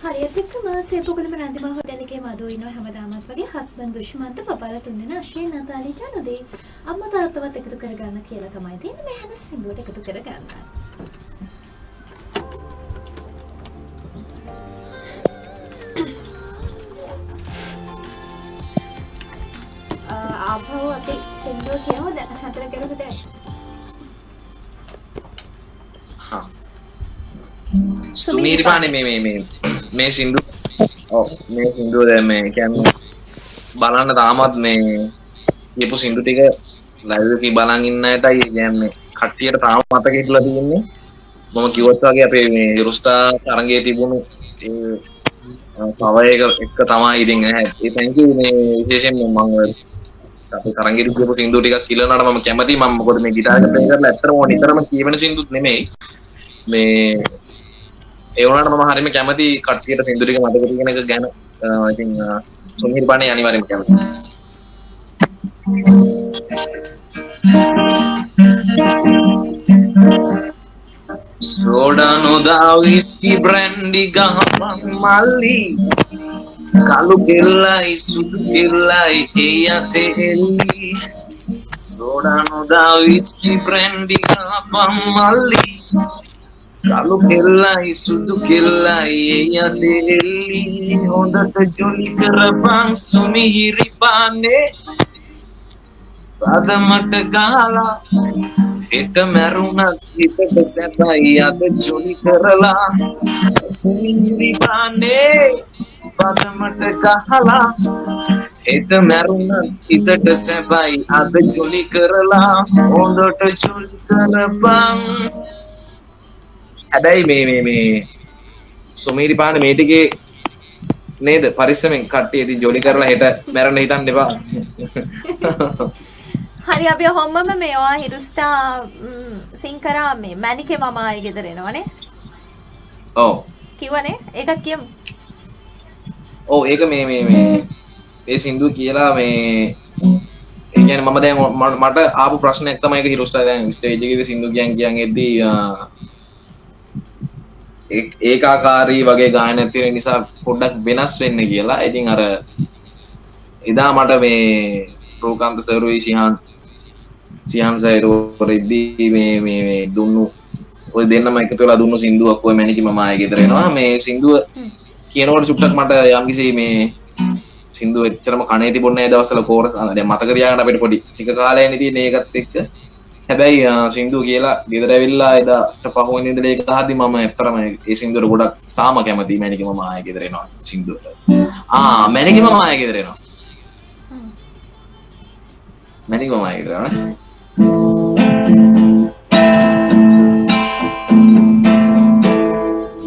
හරියට එක්කම සේපුකුලම රන්දිමා හොටෙල් එකේ මధు ඉන්නවා හැමදාමත් වගේ හස්බන්ඩ් දුෂ්මන්ත පපාලා තුන්දෙනා අශ්වින් නතාලි ජනදේ අම්මා තාත්තවත් එකතු කරගන්න කියලා තමයි තියෙන්නේ. මේ හැම සින්දුවට එකතු කරගන්න. ආපහු අපි සින්දුව කියමු. හතර කරමු දැන්. සුමීරිපානේ මේ මේ මේ මේ සින්දු ඔව් මේ සින්දුව දැන් මේ කියන්නේ බලන්න තාමත් මේ කියපු සින්දු ටික ලයිව් එකේ බලන් ඉන්න අයටයි කියන්නේ කට්ටියට තාම මතක හිටලා තියෙන්නේ. මම කිව්වත් වගේ අපේ මේ රුස්තා තරඟයේ තිබුණු ඒ පවය එක තමයි ඉතින් ඒ තැන්ක් යූ මේ විශේෂයෙන්ම මම අපි තරංගෙදි කියපු සින්දු ටිකක් කිලනට මම කැමතියි මම මොකද මේ ගිටාර එක ප්ලේ කරලා ඇත්තටම ඕන නිතරම කියවෙන සින්දුත් නෙමෙයි. මේ ඒ වුණාට මම හරියම කැමති කට්ටියට සින්දු ටික මතක තියෙන එක ගැන. ඉතින් සුනිල් බණේ අනිවාර්යෙන්ම කැමතියි. සෝඩා නොදා විස්කි බ්‍රැන්ඩි ගහපන් මල්ලි. කළු කෙල්ලයි සුදු කෙල්ලයි ඒ අතේ එල්ලි සෝඩා නොදා විස්කි බ්‍රැන්ඩි ගහපන් මල්ලි කළු කෙල්ලයි සුදු කෙල්ලයි ඒ අතේ එල්ලි හොඳට ජොලි කරපන් සුමිහිරි පානේ පදමට ගාලා හෙට මැරුණත් හිතට සැපයි අද ජොලි කරලා පානේ පදමට ගහලා හෙට මැරුණත් හිතට සැපයි අද ජොලි කරලා හොඳට ජොලි කරපන් හැබැයි මේ මේ මේ සුමීරි පාන මේ ටිකේ නේද? පරිස්සමෙන් කට්ටිය ඉතින් ජොලි කරලා හෙට මැරෙන්න හිතන්න එපා හරි අපි හොම්මම මේවා හිරුස්ටා සිං කරා මේ මැනිකේ මම ආයේ ගෙදර එනවනේ ඔව්. කිව්වනේ? ඒකත් කියමු. ඔව් ඒක මේ මේ මේ ඒ සින්දුව කියලා මේ ඒ කියන්නේ මම දැන් මට ආපු ප්‍රශ්නයක් තමයි ඒක හිරුස්ටා. දැන් ස්ටේජ් එකේදී සින්දු කියන් කියන් එද්දී ඒකාකාරී වගේ ගායනයක් තියෙන නිසා පොඩ්ඩක් වෙනස් වෙන්න කියලා. ඉතින් අර එදා මට මේ රෝකාන්ත සරුයි ශිහාන් ශිහාන් සයිරෝ ඉද්දී මේ මේ දුන්නු ඔය දෙන්නම එකතු වෙලා දුන්නු සින්දුවක් ඔය මැනිකි මම ආයේ ගෙදර එනවා. මේ සින්දුව කියනකොට චුට්ටක් මට යම්කිසි මේ සින්දුව එච්චරම කනේ තිබුණේ නැහැ දවස්වල කෝරස්. දැන් මතක තියාගන්න අපිට පොඩි. ටික කාලයනේ තියෙන ඒකත් එක්ක. හැබැයි සින්දුව කියලා ගෙදර ඇවිල්ලා එදාට පහුවෙනි ඉඳලා ඒක අහද්දි මම ඇත්තටම ඒ සින්දුවට ගොඩක් තාම කැමතියි මැනික මම ආයෙ ගෙදර එනවා සින්දුවට. ආ මැනික මම ආයෙ ගෙදර එනවා. මැනික මම ආයෙ ගෙදර එනවා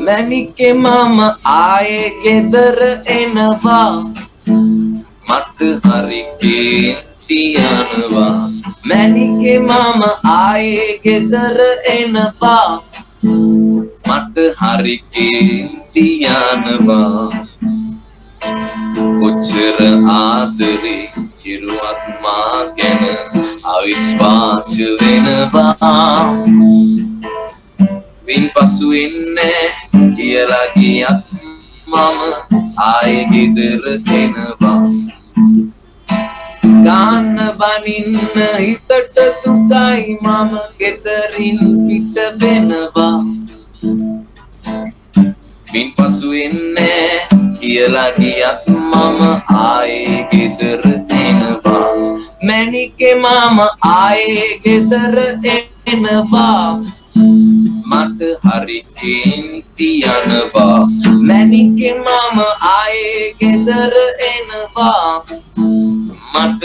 මැනිකේ මම ආයේ ගෙදර එනවා. මට හරි කේන්තියනවා මැනිකේ මම ආයේ ගෙදර එනවා. මට හරි කේන්තියනවා කොච්චර ආදරේ කිරුවත් මා ගැන අවිශ්වාස වෙනවා. වින් පසු එන්නේ කියලා ගියත් මම ආයේ ගෙදර එනවා. ගාන්න බනින්න හිතට දුකයි මම ගෙදරින් පිට වෙනවා වින් පසු එන්නේ කියලා ගියත් මම ආයේ ගෙදර එනවා මැනිකේ මම ආයේ ගෙදර එනවා. මට හරි කේන්ති යනවා. මැනිකේ මම ආයේ ගෙදර එනවා. මට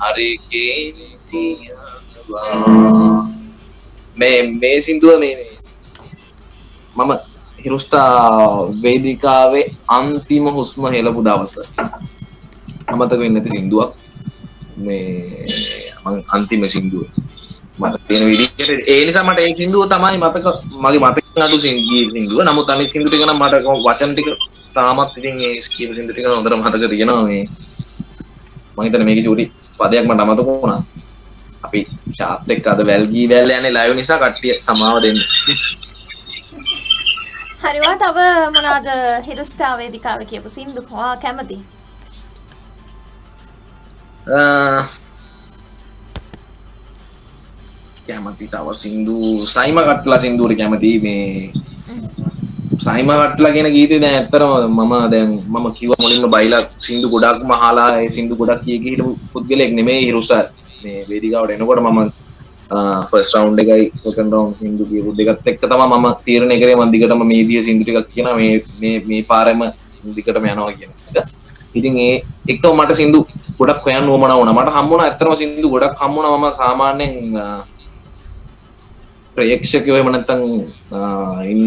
හරි කේන්ති තියනවා මේ මේ සින්දුව මේ මේ. මම හිරුස්ටා වේදිකාවේ අන්තිම හුස්ම හෙලපු දවස. අමතක වෙන්න ඇති සින්දුවක්. මේ මං අන්තිම සින්දුව. මට තියෙන විදිහට ඒ නිසා මට ඒ සින්දුව තමයි මතක මගේ මතක අඩු සින්දුව සින්දුව. නමුත් අනිත් සින්දු ටික නම් මට වචන ටික තාමත් ඉතින් ඒ කියන සින්දු ටික හොඳට මතක තියෙනවා මේ. මම හිතන්නේ මේකේ චූටි පදයක් මට අමතක වුණා. අපි ශාත් එක්ක අද වැල්ගී වැල්ල යන්නේ ලයිව් නිසා කට්ටිය සමාව දෙන්න. හරිවා තව මොනාද හිරුස්ටා වේදිකාව කියපු සින්දු? හොවා කැමති කැමති තව සින්දු සයිම කට්ලා සින්දුවට කැමති මේ සයිම කට්ලා කියන ගීතේ දැන් ඇත්තරම මම දැන් මම කිව්වා මුලින්ම බයිලා සින්දු ගොඩක්ම අහලා ඒ සින්දු ගොඩක් කිය කී හිටපු පුද්ගලෙක් නෙමෙයි හිරුසා මේ වේදිකාවට එනකොට මම ෆස්ට රවුන්් එකයි සකන් රවුන් සිින්දු කියපු දෙකත් එක්ක තම ම තීරණය කරේ මන්දිකටම මේ දිය සිින්දු ටිකක් කියන මේ මේ පාරම දිකටම යනවා කියන එක. ඉතින් ඒ එක්ක මට සිින්දු ගොඩක් හොයන් ෝමන වන මට හම්මුණ ඇතරම සිින්දු ගොඩක් හම්මුණ ම සාමාන්‍යෙන් ප්‍රේක්ෂකයෝ එමනත්තං ඉන්න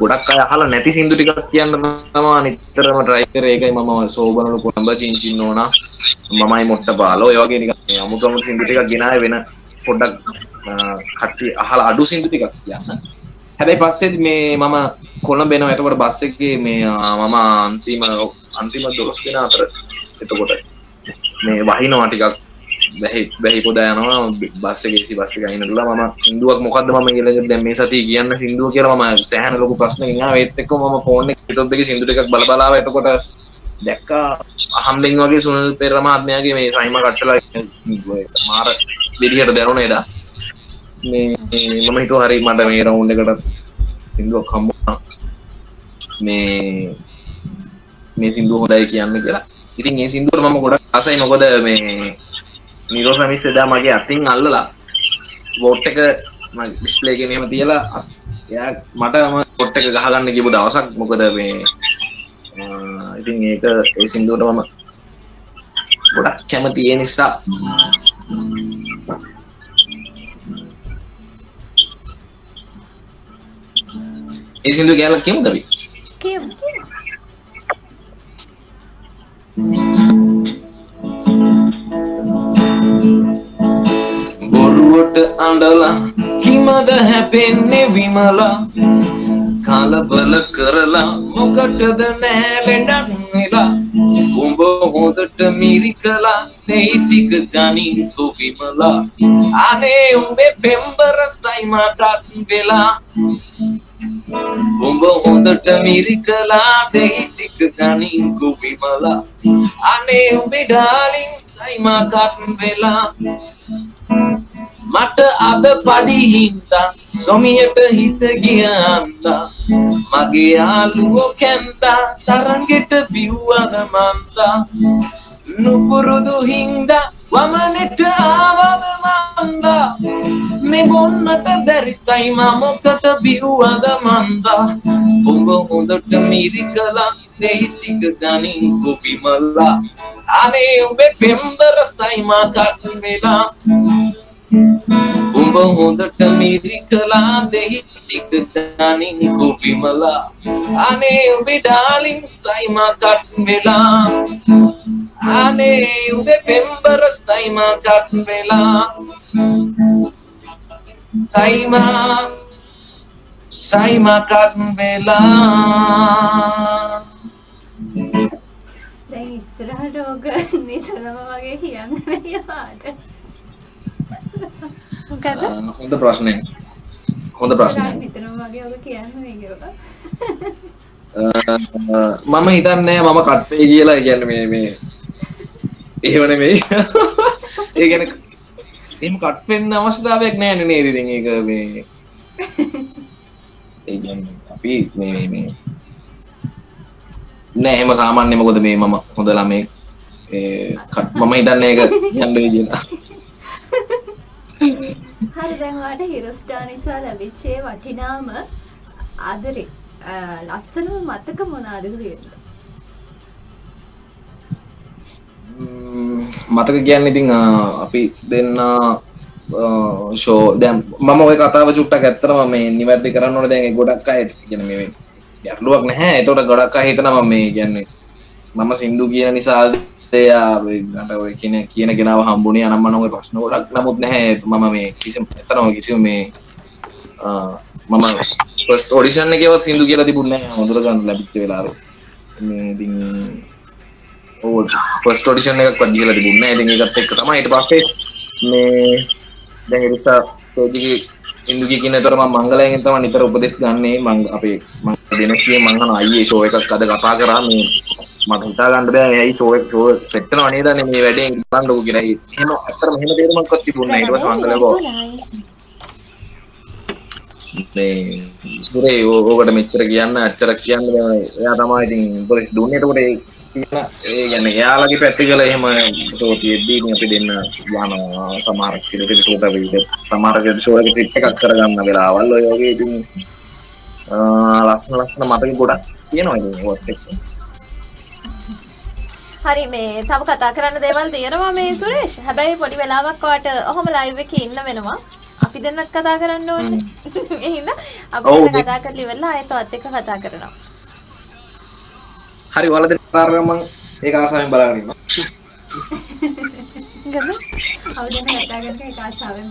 ගොඩක් අය හල නැති සිින්දු ටිකක් කියන්න තමා නිතරම ට්‍රයිකර ඒකයි මම සෝබනලු කොළඹ චිංචින්න ඕන. මමයි මොට්ට බාලෝ. ඒවගේ නික අමුකම සිින්දු ටිකක් ගෙනාය වෙන පොඩ්ඩක් කට්ටි අහල අඩු සිින්දු ටිකක් කියන්න. හැබැයි පස්සෙත් මේ මම කොළඹ බෙන ඇතකොට බස්සගේ මේ මම අන්තිම අන්තිම දොස් කෙන අතර එතකොට මේ වහිනවා ටිකක්. බැහි බැහි පොද යනවා. බස්සගේ බස්ස ගයිනටලා ම සිින්දුවක් මොකද ම කියල දැ මේ සති කියන්න සිින්දුව කියලම සෑහන ලොක ප්‍රශ්න ඒත්තෙක් ම ෆෝන ටොබ්ක සිින්දුට එකක් බලබලාව එතකොට දැක්කා අහම්ලෙන් වගේ සුනල් පෙරමාත්මයාගේ මේ සයිම කට්ටලා මාර විදිහට දැනුන එදා මේ මම හිතු හරි මට මේ රවුන්් එකට සිින්දුවක් කම්බුණා මේ මේ සිින්දුව හොඳයි කියන්න කියලා. ඉතින් ඒ සිින්දුව මම ගොඩක් අසයි නොකොද මේ නිරෝස මිස් එදා මගේ අතින් අල්ලලා බෝට් එක ඩිස්පලේගෙන මෙම තියලා එයා මටම පොට් එක ගහගන්න කිපු දවසක් මොකද මේ ඉතින් ඒක ඒ සිින්දුවට මම ගොඩක් කැමති ඒ නිසා. ඒ සිින්දු ගැල කෙමුදවි කියමු බොරුවට අඩලා කිමද හැපෙන්නේ විමලා? කලබල කරලා මොකටද නෑලෙඩන් වෙලා? උඹ හොදට මිරි කලා දෙයි ටික ගනින්කො විමලා අනේ උඹේ පෙම්බර සයිමටත් වෙලා උඹ හොඳට මිරි කලා දෙයි ටික ගනින්කො විමලා අනේ උඹේ ඩාලින් සයිමකත් වෙලා. මට අද පඩිහින්දා සොමියට හිත ගියන්දා. මගේ යාළුවෝ කැන්දා තරගෙට බිව්වද මන්දා. නුපුරුදු හින්දා වමනෙට ආවද මන්දා. මේ බොන්නට බැරිසයි මමොකට බිව්වද මන්දා. උඹ හොඳට මිරි කලා දෙහි ටික ගනින් කොබිමල්ලා අනේ උඹේ පෙම්බර සයිමකත් වෙලා උඹ හොඳට මිරි කලා දෙහි ටික ගනින් කොබිමලා අනේ උඹේ ඩාලින් සයිමකත් වෙලා අනේ උඹේ පෙම්බර සයිමකත් වෙලා සයිමා සයිමකත් වෙලා දැන් ඉස්සරහට ඕක නිතරම වගේ කියන්න වෙලාට මොකද? හොඳ ප්‍රශ්නය. හොඳ ප්‍රශ්නය. නිතරම වගේ ඕක කියන්න වේගක මම හිතන්නේ මම කට්ටේ කියලා කියන්න මේ මේ ඒවන මේ ඒ ගැන එම කට්පෙන්න්න අවශ්‍යතාවයක් නෑන නේද ඉතින් ඒක මේ ඒ කියන්නේ අපි මේ මේ නෑ එහෙම සාමාන්‍ය මොකද මේ මම හොඳ ළමේ මම හිතන්නේ ඒක යන්න කියලා. හරි දැන් ඔයාලට හිරස්ටා නිසා ලැබිච්චේ වටිනාම ආදරේ. ලස්සනම මතක මොනවාද කියලා මතක කියන්න ඉතින් ආ, අපි දෙන්න ෂෝ දැම් මම ඔය කතාව චුට්ටක් ඇත්තරම මේ නිවැරදි කරන්න ඕන. දැන් ගොඩක් අය කියන මේ ගැටලුවක් නැහැ. එතකොට ගොඩක් අය හිතනවා මේ කියන්නේ මම සින්දු කියන නිසා එයා ගට ඔය කියන කියන ගෙනාව හම්බුණේ අනම්ම නොව ප්‍රශ්න ගොඩක්. නමුත් නැහැ මම මේ කිසි එතරම කිසිව මේ ආ, මම ෆස්ට ඔඩිෂන් එකවත් සිින්දු කියලා තිබුණ හොඳර ගන්න ලැබිච්ච වෙලාර මේ ඉතින් ඕ පස්ට ෝඩිෂන් එකක් වඩි කියලා තිබුණ ඉතින් එකත් එක්ක තමයි ඊට පස්සේ මේ දැන් එරිසා ස්තෝතික සිින්දුක කියන තරම මංගලයෙන් තම නිතර උපදෙස් ගන්නේ. මං අපේ මං දෙනස්ගේ මංහන අයේ ශෝ එකක් අද කතා කරා මේ මට හිතා ගන්න බෑ. ඇයි ශෝ ශෝ සෙට්ටන අනේදන මේ වැඩේ ගන්නඩු කියරයි හෙම ඇතර මෙහම තේරුමක් තිබුණ ඉටස මංගලකෝ මේ සුරේ ඕකට මෙච්චර කියන්න අච්චර කියන්න එයා තමා ඉතින් පොලිස් දුන්නටකොට ඒ ගැන එයාලගේ පැත්ති කළ එහෙම සෝතියද්දී අපි දෙන්න යනවා සමාරක් කිලට සෝට වීට සමාරක ශෝක ටිප් එකක් කරගන්න වෙලාවල් ඔයගේ ඉතින් ලස්සන ලස්සන මතක ගොඩක් තියෙනවා ඔත් එක්ක. හරි මේ තව කතා කරන්න දේවල් තියෙනවා මේ සුරේෂ්. හැබැයි පොඩි වෙලාවක් වට ඔහොම ලයිව් එකේ ඉන්න වෙනවා. අපි දෙන්නත් කතා කරන්න ඕනේ. එහෙනම් අපි කතා කරලා ඉවරලා ආයෙත් ඔයත් එක්ක කතා කරනවා හරි වල දෙන්න කාරණා මම ඒක ආසාවෙන් බලාගෙන ඉන්නවා. ගන්න අවුදන කතා කරන එක ආශාවෙන්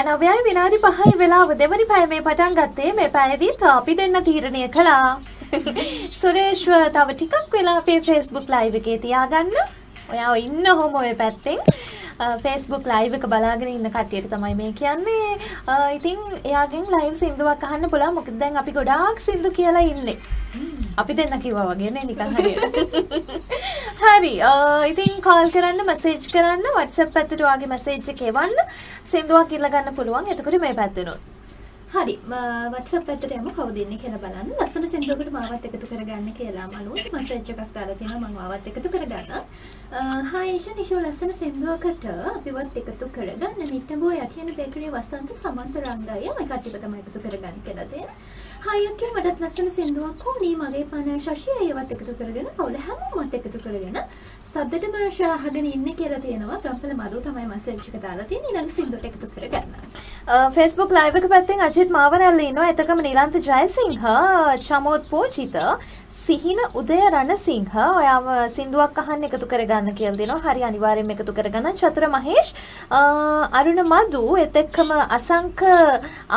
බලන්න රැනවයයි විනාඩි පහයි වෙලාව දෙවනි පැය මේ පටන් ගත්තේ මේ පැයදීත් අපි දෙන්න තීරණය කළා. සුරේෂ්ව තව ටිකක් වෙලා අපේ ෆේස්බුක් ලයිව් එකේ තියාගන්න. ඔයාව ඉන්න හොම ඔය පැත්තෙන්. ෆේස්බුක් ලයිව් එක බලාගෙන ඉන්න කට්ටියට තමයි මේ කියන්නේ. ඉතින් එයාගෙන් ලයිව් සින්දුවක් අහන්න පුළුවන්. මොකද දැන් අපි ගොඩාක් සින්දු කියලා ඉන්නේ. අපි දෙන්න කිව්වා වගේ නේ නිකන් හරියට. හරි. අ, ඉතින් කෝල් කරන්න, මැසේජ් කරන්න, WhatsApp පැත්තට ඔයාගේ මැසේජ් එක එවන්න. සින්දුවක් ඉල්ල ගන්න පුළුවන්. එතකොට මේ පැත්තෙනුත්. හරි වටසප් පැත්තට යමු කවුද ඉන්නේ කියලා බලන්න. ලස්සන සින්දුවකට මාවත් එකතු කරගන්න කියලා මනුත් මැසේජ් එකක් දාලා තියෙනවා මම මාවත් එකතු කරගන්න. හායි ඊෂා නිෂෝ ලස්සන සින්දුවකට අපිවත් එකතු කරගන්න. නිට්ටඹෝ යටියන බේකරි වසන්ත සමන්ත රංගය මේ කට්ටිය තමයි එකතු කරගන්න කියලා තියෙනවා. හායි අක්කේ මටත් ලස්සන සින්දුවක් ඕනි මගේ පණ ශෂි අයවත් එකතු කරගෙන පවුල හැමෝමත් එකතු කරගෙන සද්දටම ශාහගෙන ඉන්නේ කියලා තියෙනවා. ගම්පල මඩුව තමයි මැසේජ් එක දාලා තියෙන්නේ. ඊළඟ සින්දුවට එකතු කරගන්න. ෆෙස්බුක් ලයිව් එක පැත්තෙන් අජිත් මාවනැල්ල ඉන්නවා එතකම නිලන්ත ජයසිංහ චමෝත් පූජිත සිහින උදය රණසිංහ ඔයාව සින්දුවක් අහන්න එකතු කරගන්න කියලා දෙනවා. හරි අනිවාර්යෙන්ම එකතු කරගන්න චතුර මහේෂ් අ, අරුණ මදු එත් එක්කම අසංක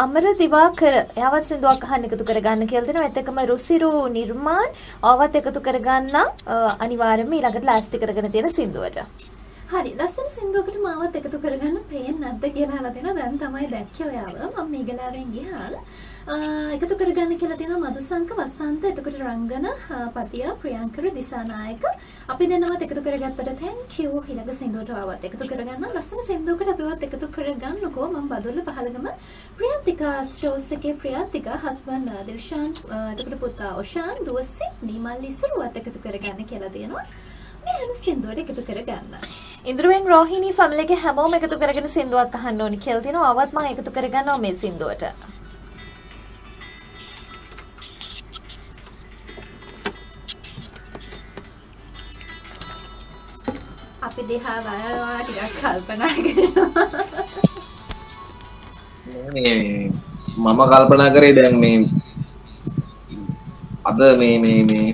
අමර දිවාකර එයාවත් සින්දුවක් අහන්න එකතු කරගන්න කියලා දෙනවා. එත් එක්කම රුසිරු නිර්මාන් ඔයාවත් එකතු කරගන්න අ, අනිවාර්යෙන්ම ඊළඟට ලෑස්ති කරගෙන තියෙන සින්දුවට. හරි. ලස්සන සින්දුවකට මාවත් එකතු කරගන්න පේන්නේ නැද්ද කියලා අහලා දෙනවා. දැන් තමයි දැක්කේ ඔයාව. මම මේගලාවෙන් ගියා. අ, එකතු කරගන්න කියලා තියෙනවා මදුසංක වසන්ත එතකොට රංගන අ, පතිය ප්‍රියංකර දිසානායක. අපි දෙන්නවත් එකතු කරගත්තට thank you ඊළඟ සින්දුවට ආවත් එකතු කරගන්න ලස්සන සින්දුවකට අපිවත් එකතු කරගන්නකෝ. මම බදුල්ල පහලගම ප්‍රියන්තිකා ස්ටෝස් එකේ ප්‍රියන්තිකා හස්බන්ඩ් දිල්ෂාන් අ, එතකොට පුතා ඔෂාන් දුව සිඩ්නි මල්ලි ඉසුරුවත් එකතු කරගන්න කියලා තියෙනවා. මේ යන සින්දුවට එකතු කරගන්න. ඉන්ද්‍රවෙන් රෝහිණී ෆැමිලි එකේ හැමෝම එකතු කරගෙන සින්දුවක් අහන්න ඕනි කියලා තියෙනවා. අවත් මම එකතු කරගන්නවා මේ සින්දුවට. අපි දිහා බලනවා ටිකක් කල්පනා කරනවා. මේ මම කල්පනා කරේ දැන් මේ අද මේ මේ මේ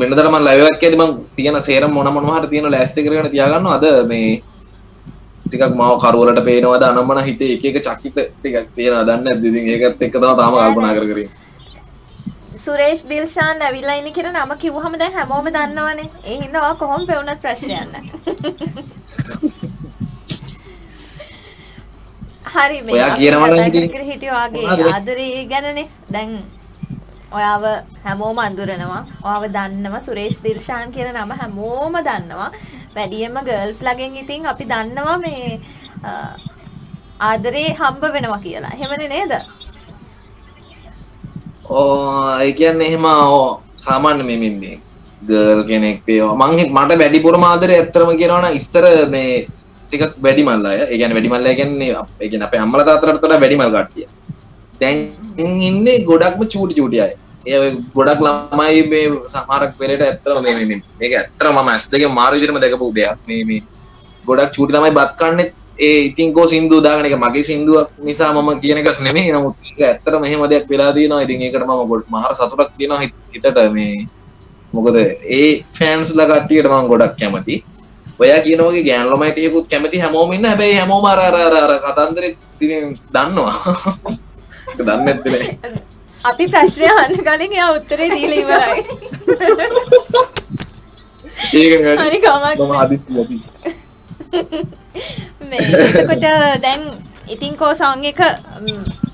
වෙනදට මම ලයිව් එකක් ඇති මම තියෙන සේරම මොන මොනවා හරි තියෙන ලෑස්ති කරගෙන තියාගන්නවා අද මේ ටිකක් මාව කරුවලට පේනවද අනම්මන හිතේ එක එක චකිත ටිකක් තියෙනවා දන්නේ නැද්ද ඉතින් ඒකත් එක්ක තමයි තාම කල්පනා කර කර ඉන්නේ. සුරේෂ් දිල්ෂාන් ඇවිල්ලා ඉන්නේ කියන නම කිව්වහම දැන් හැමෝම දන්නවනේ. ඒ හින්දා කොහොම පෙවුනත් ප්‍රශ්නයක්. හරි මේ ඔයා අපි කියනවා නම් කතා ඉතින් කර හිටිය වාගේ මොනවද? ආදරේ ගැනනේ. දැන් ඔයාව හැමෝම අඳුරනවා. ඔයාව දන්නවා සුරේෂ් දිල්ෂාන් කියන නම හැමෝම දන්නවා. වැඩියම ගර්ල්ස් ළගෙන් ඉතින් අපි දන්නවා මේ ආදරේ හම්බ වෙනවා කියලා. එහෙමනේ නේද? ඕ ඒ කියන්නේ එහෙම ඕ සාමාන්‍ය මේ මේ මේ ගර්ල් කෙනෙක් වේවා. මං හි- මට වැඩිපුරම ආදරේ ඇත්තටම කියනවා නම් ඉස්තර මේ ටිකක් වැඩිමල් අය. ඒ කියන්නේ වැඩිමල් අය කියන්නේ අප- ඒ කියන්නේ අපේ අම්මලා තාත්තලාට වඩා වැඩිමල් කට්ටිය. දැන් ඉන්නේ ගොඩක්ම චූටි චූටි අය. ඒ ඔය ගොඩක් ළමයි මේ සමහරක් වෙලට ඇත්තටම මේ මේ මේ මේක ඇත්තටම මම ඇස් දෙකෙන් මාරු විදිහටම දැකපු දෙයක්. මේ මේ ගොඩක් චූටි ළමයි බත් කන්නේ ඒ ඉතින් කෝ සින්දුව දාගෙන එක මගේ සින්දුවක් නිසා මම කියන එකක් නෙමෙයි. නමුත් ඒක ඇත්තටම එහෙම දෙයක් වෙලා තියෙනවා. ඉතින් ඒකට මම ගොඩ මහර තියෙනවා හිත- හිතට මේ මොකද ඒ ෆෑන්ස්ලා කට්ටියට මම ගොඩක් කැමති. ඔයා කියන වගේ ගෑන් ළමයි ටිකකුත් කැමති හැමෝම ඉන්න. හැබැයි හැමෝම අර අර අර අර කතන්දරේ දන්නවා. දන්නේ නැත්තේ අපි ප්‍රශ්නය අහන්න කලින් එයා උත්තරේ දීලා ඉවරයි. ඒක හරි කමක් මම නෑ. මේ එතකොට දැන් ඉතින් කෝ සොං එක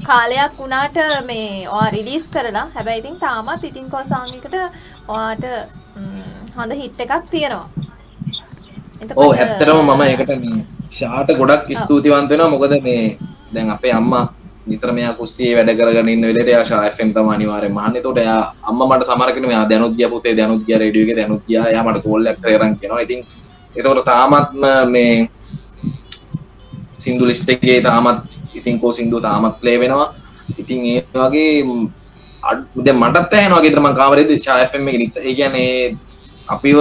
කාලයක් වුණාට මේ ඔයා රිලීස් කරලා හැබැයි ඉතින් තාමත් ඉතින් කෝ සොං එකට ඔයාට හොඳ හිට් එකක් තියෙනවා. ඕ ඇත්තටම මම ඒකට මේ ෂාට ගොඩක් ස්තුතිවන්ත වෙනවා මොකද මේ දැන් අපේ අම්මා නිතර මෙයා කුස්සියේ වැඩ කරගෙන ඉන්න වෙලේට එයා ෂා FM තමයි අනිවාර්යෙන්ම අහන්නේ. ඒතකොට එයා අම්මා මට සමහර කෙනෙක් මෙයා දැනුත් ගියා පුතේ දැනුත් ගියා රේඩියෝ එකේ දැනුත් ගියා. එයා මට කෝල් එකක් කරගෙන කියනවා. ඉතින් ඒතකොට තාමත්ම මේ සින්දු ලිස්ට් එකේ තාමත් ඉතින් කෝ සින්දුව තාමත් ප්ලේ වෙනවා. ඉතින් ඒ වගේ ම්, අඩ්- දැන් මටත් ඇහෙනවා ගෙදර මං කාමරේදී ෂා FM එකේ නිත- ඒ කියන්නේ අපිව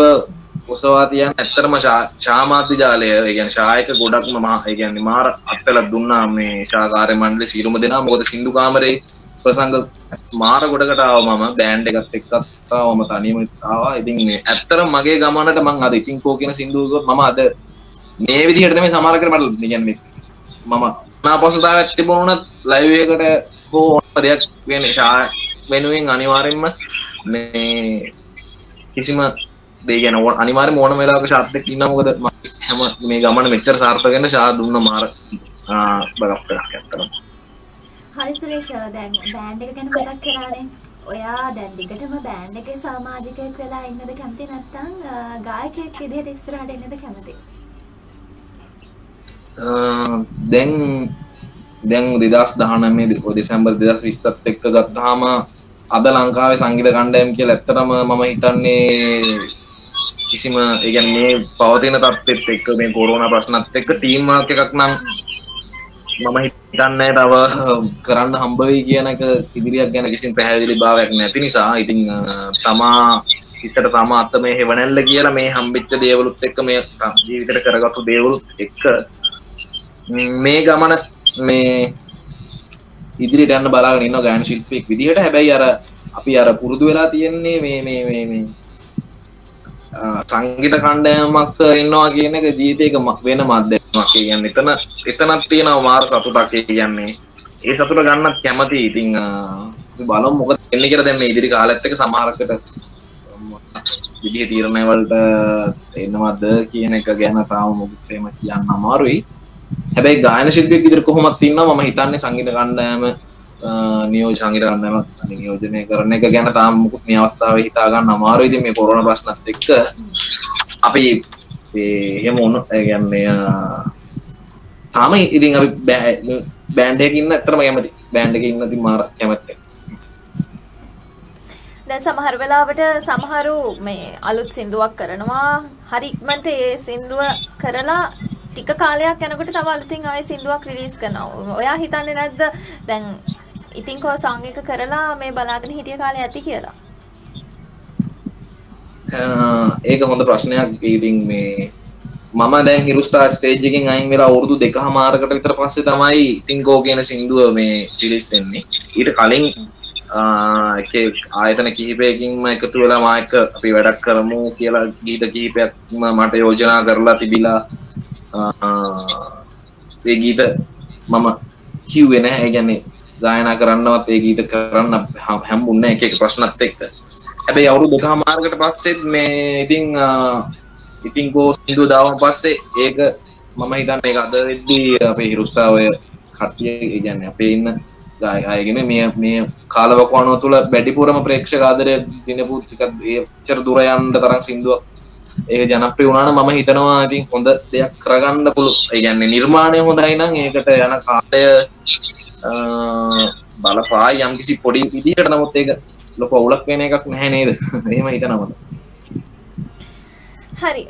ඔසවා තියන්න ඇත්තටම ශා- ශාමාත්‍ය ජාලය ඒ කියන්නේ ශායක ගොඩක්ම මහා ඒ කියන්නේ මාර අත්වලක් දුන්නා මේ ශාකාර්ය මණ්ඩලේ සියලුම දෙනා මොකද සින්දු කාමරේ ප්‍රසංග මාර ගොඩකට ආවා මම. බෑන්ඩ් එකත් එක්කත් ආවා. මම තනියම ආවා. ඉතින් මේ ඇත්තටම මගේ ගමනට මං අද ඉතින් කෝ කියන සින්දුවක මම අද මේ විදිහට නෙමෙයි සමහර කෙනෙක් මට කියන්නේ මම නාපසුතාවක් තිබුණොත් ලයිව් එකකට හෝ ඕන දෙයක් වෙන ශා වෙනුවෙන් අනිවාර්යෙන්ම මේ කිසිම දේ ගැන ඕන අනිවාර්යයෙන්ම ඕනම වෙලාවක ෂාට් එකක් ඉන්නවා මොකද මම හැම මේ ගමන මෙච්චර සාර්ථක වෙන්න ෂා දුන්න මාර ආ බරක් එකක් ඇත්තටම. හරි සුරේෂ් ඔයා දැන් බෑන්ඩ් එක ගැන මතක් කරානේ. ඔයා දැන් දිගටම බෑන්ඩ් එකේ සමාජිකයෙක් වෙලා ඉන්නද කැමති නැත්නම් අ, ගායකයෙක් විදිහට ඉස්සරහට එන්නද කැමති? දැන් දැන් දෙදස් දහනමේ දෙසැම්බර් දෙදස් විස්තත් එක්ක ගත්තාම අද ලංකාවේ සංගීත කණ්ඩයම් කියල ඇත්තටම මම හිතන්නේ කිසිම ඒගැන් මේ පවතින තත්ත්ෙත් එක්ක මේ කොරුණ ප්‍රශ්නත් එක්ක ටීම්මාක් එකක් නම් මම හිතන්නේ තව කරන්න හම්බවී කියන එක ඉදිරියක් ගැන කිසින් පැහැදිලි භාවයක් නැති නිසා. ඉතිං අ, තමා ඉසට තම අත්ත මේ හෙවනැල්ල කියලා මේ හම්බිච්ච දේවලුත් එක්ක මේ ත- ජීවිතයට කරගත්තු දේවලුත් එක්ක මේ ගමන මේ ඉදිරියට යන්න බලාගෙන ඉන්න ගායන ශිල්පියෙක් විදිහට. හැබැයි අර අපි අර පුරුදු වෙලා තියෙන්නේ මේ මේ මේ මේ ආ, සංගීත කණ්ඩායමක් ඉන්නවා කියන එක ජීවිතේක ම- වෙන මධ්‍යමක්. කියන්නේ එතන එතනක් තියෙනවා මාර සතුටක් ඒ කියන්නේ. ඒ සතුට ගන්නත් කැමති ඉතින් ආ, අපි බලමු. මොකද වෙන්නේ කියලා දැන් මේ ඉදිරි කාලෙත් එක සමහරකට විදිහ තීරණය වලට එනවද කියන එක ගැන තාම මොකුත් එහෙම කියන්න අමාරුයි. හැබැයි ගායන ශිල්පියෙක් විදිහට කොහොමත් ඉන්නවා. මම හිතන්නේ සංගීත කණ්ඩායම නියෝජ සංගීත කණ්ඩායමක් නියෝජනය කරන එක ගැන තාම මුකුත් මේ අවස්ථාවේ හිතා ගන්න අමාරුයි ඉතින් මේ කොරෝනා ප්‍රශ්නත් එක්ක අපි ඒ එහෙම වුණ ඒ කියන්නේ ආ, තාම ඉතින් අපි බෑන්ඩ් එකක ඉන්න ඇත්තටම කැමති බෑන්ඩ් එකේ ඉන්න ඉතින් මාර කැමැත්තෙන් දැන් සමහර වෙලාවට සමහරු මේ අලුත් සින්දුවක් කරනවා හරි ඉක්මනට ඒ සින්දුව කරලා ටික කාලයක් යනකොට තව අලුතින් ආයෙ සින්දුවක් රිලීස් කරනවා. ඔයා හිතන්නේ නැද්ද දැන් ඉතින් කෝ සොං එක කරලා මේ බලාගෙන හිටිය කාලේ ඇති කියලා? ආ, ඒක හොඳ ප්‍රශ්නයක්. ඉතින් මේ මම දැන් හිරුස්ටා ස්ටේජ් එකෙන් අයින් වෙලා අවුරුදු දෙකහමාරකට විතර පස්සේ තමයි ඉතින් කෝ කියන සින්දුව මේ රිලීස් වෙන්නේ ඊට කලින් ආ, එක ආයතන කිහිපයකින්ම එකතු වෙලා මා එක්ක අපි වැඩක් කරමු කියලා ගීත කිහිපයක්ම මට යෝජනා කරලා තිබිලා ආ, ඒ ගීත මම කිව්වේ නැහැ. ඒ කියන්නේ ගායනා කරන්නවත් ඒ ගීත කරන්න හ- හම්බුන්නේ නැහැ එක එක ප්‍රශ්නත් එක්ක. හැබැයි අවුරුදු දෙකමාරකට පස්සෙත් මේ ඉතින් ආ, ඉතින් කෝ සින්දුව දාවම පස්සේ ඒක මම හිතන්නේ මේක අද වෙද්දී අපේ හිරුස්ටා ඔය කට්ටිය ඒ කියන්නේ අපේ ඉන්න ගාය අයගෙන මේ මේ කාලවකවානුව තුළ වැඩිපුරම ප්‍රේක්ෂක ආදරය දිනපු ටිකක් ඒ එච්චර දුර යන්න තරම් සින්දුවක් ඒක ජනප්‍රිය වුණාට මම හිතනවා ඉතින් හොඳ දෙයක් කරගන්න පුළු ඒ කියන්නේ නිර්මාණය හොඳයි නම් ඒකට යන කාලය අ, බලපායි යම්කිසි පොඩි විදිහකට නමුත් ඒක ලොකු අවුලක් වෙන එකක් නැහැ නේද? එහෙම හිතනවා මම. හරි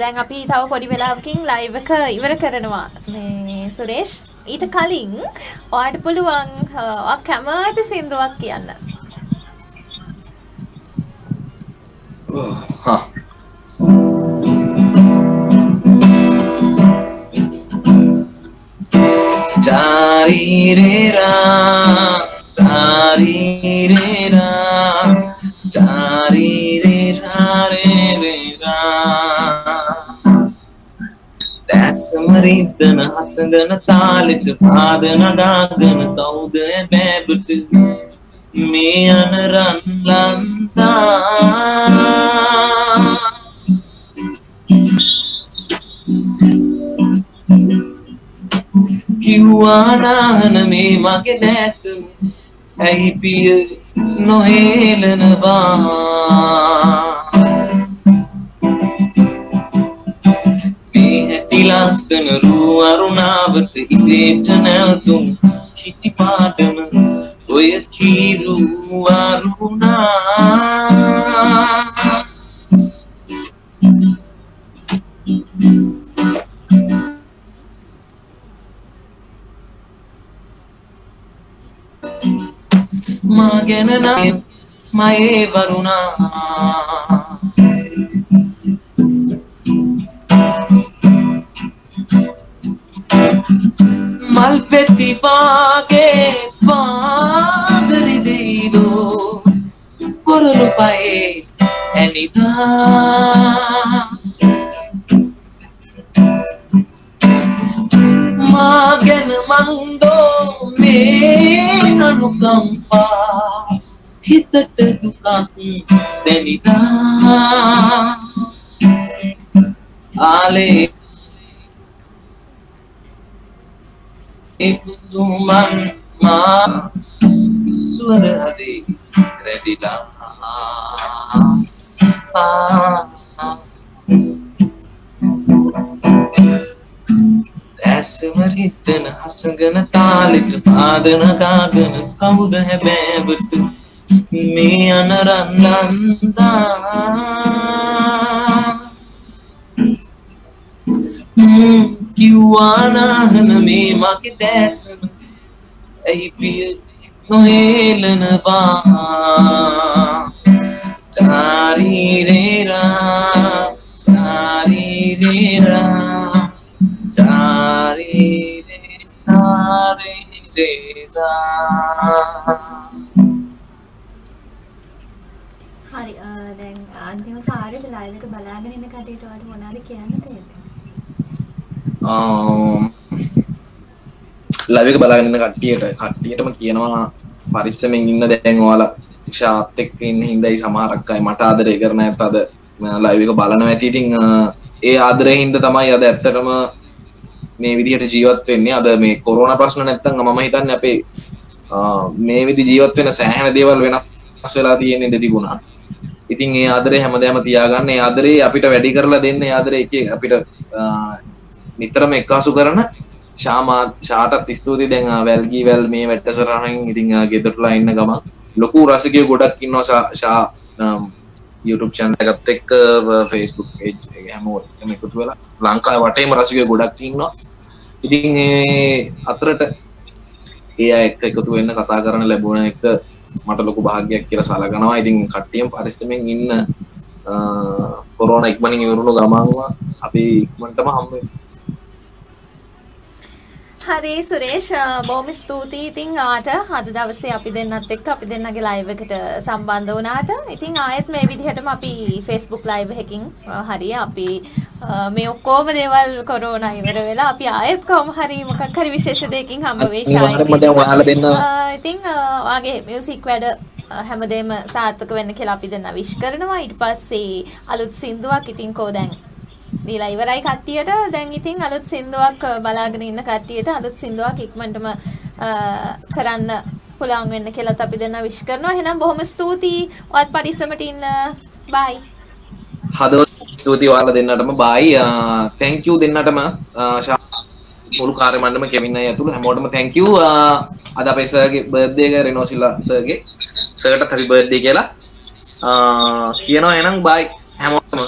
දැන් අපි තව පොඩි වෙලාවකින් ලයිව් එක ඉවර කරනවා මේ සුරේෂ්. ඊට කලින් ඔයාට පුළුවන් ඔයා කැමති සින්දුවක් කියන්න. හා re ra da re re ra da re re ra re re ra Dasmaridana hasandana talit padana dagana taude nebut me anran lanta කිව්වානාහන මේ මගේ දැස්තුම ඇයි පිය නොහේලනවා? මේ හැටි ලස්සන රූ අරුණාවට ඉබේට නැවතුම් හිටි පාටම ඔය කීරු අරුණා? මා ගැන නම් මයේ වරුණා. මල් පෙතිවාගේ පාදරි දෙයිදෝ. කොරලු පයේ ඇනිදා. Tanukang pa Hitatadukang Denita Ale Ikusuman Ma Swarade Kredila Ah Thank you. රැදිලා ඇසමරිතන හසගන තාලෙට පාදනකාගන කවුද හැබෑවට? මේ අනරන්නන්දා. කිව්වානාහන මේ මගේ දැසන ඇයි පිය නොහේලනවා? තාරීරේරා තාරීරේරා. තාරීරේරා හරි අ, දැන් අන්තිම පාරට ලයිව් එක බලාගෙන ඉන්න කට්ටියට ඔයාලට මොනවද කියන්න තියෙන්නේ? ලවික බලාගන්න කට්ටියට කට්ටියටම කියනවා පරිස්සමෙන් ඉන්න දැන් ඔයාලා ශාත් එක්ක ඉන්න හින්දායි සමහරක් අය මට ආදරය කරන ඇත් අද ලයිව් එක බලනවා ඇති ඉතින් අ, ඒ ආදරය හින්දා තමයි අද ඇත්තටම මේ විදිහට ජීවත් වෙන්නේ. අද මේ කොරෝනා ප්‍රශ්න නැත්තම් මම හිතන්නේ අපේ අ, මේ විදි ජීවත් වෙන සෑහෙන දේවල් වෙනස් වෙලා තියෙන ඉඳ තිබුණා. ඉතින් ඒ ආදරේ හැමදේම තියාගන්න. ඒ ආදරේ අපිට වැඩි කරලා දෙන්න. ඒ ආදරේ එකේ අපිට අ, නිතරම එක්කාසු කරන ශාමා ශාටත් ස්තුතියි. දැන් ආ, වැල්ගී වැල් මේ වැඩසටහනින් ඉතින් ආ, ගෙදරලා ඉන්න ගමන් ලොකු රසිකයෝ ගොඩක් ඉන්නවා. ශා ශා um, YouTube channel එකත් එක්ක ව- Facebook page එක හැමෝටම එකතු වෙලා ලංකාවේ වටේම රසිකයෝ ගොඩක් ඉන්නවා ඉතින් ඒ අතරට ඒ අය එක්ක එකතු වෙන්න කතා කරන්න ලැබුණ එක මට ලොකු භාග්‍යයක් කියලා සලකනවා ඉතින් කට්ටියම පරිස්සමෙන් ඉන්න කොරෝන ඉක්මනින් ඉවරුණු ගමන්ව අපි ඉක්මනටම හම්බ වෙමු. හරි සුරේෂ් බොහොම ස්තුතියි. ඉතින් ආට අද දවසේ අපි දෙන්නත් එක්ක අපි දෙන්නගේ ලයිව් එකට සම්බන්ධ වුණාට. ඉතින් ආයෙත් මේ විදිහටම අපි Facebook live එකකින් හරි අපි මේ ඔක්කොම දේවල් කොරෝනා ඉවර වෙලා අපි ආයෙත් කොහොම හරි මොකක් හරි විශේෂ දෙයකින් හම්බ වෙයි අ, ඉතින් ඔයාගේ මියුසික් වැඩ හැමදේම සාර්ථක වෙන්න කියලා අපි දෙන්න විශ් කරනවා. ඊට පස්සේ අලුත් සින්දුවක්. ඉතින් කෝ දැන් දීලා. ඉවරයි කට්ටියට. දැන් ඉතින් අලුත් සින්දුවක් බලාගෙන ඉන්න කට්ටියට අලුත් සින්දුවක් ඉක්මනටම කරන්න පුළුවන් වෙන්න කියලා අපි දෙන්න විශ් කරනවා. එහෙනම් බොහොම ස්තුතියි. ඔයත් පරිස්සමට ඉන්න. බයි හදවත් ස්තුතියි ඔයාලා දෙන්නටම. බයි thank you දෙන්නටම. මුළු කාර්ය මණ්ඩලම කෙවින් අය ඇතුළු. හැමෝටම thank you. අද අපේ සර්ගේ බර්ත්ඩේ එක රෙනෝසිලා සර්ගේ සර්ටත් happy birthday කියලා. කියනවා එහෙනම් බයි හැමෝටම.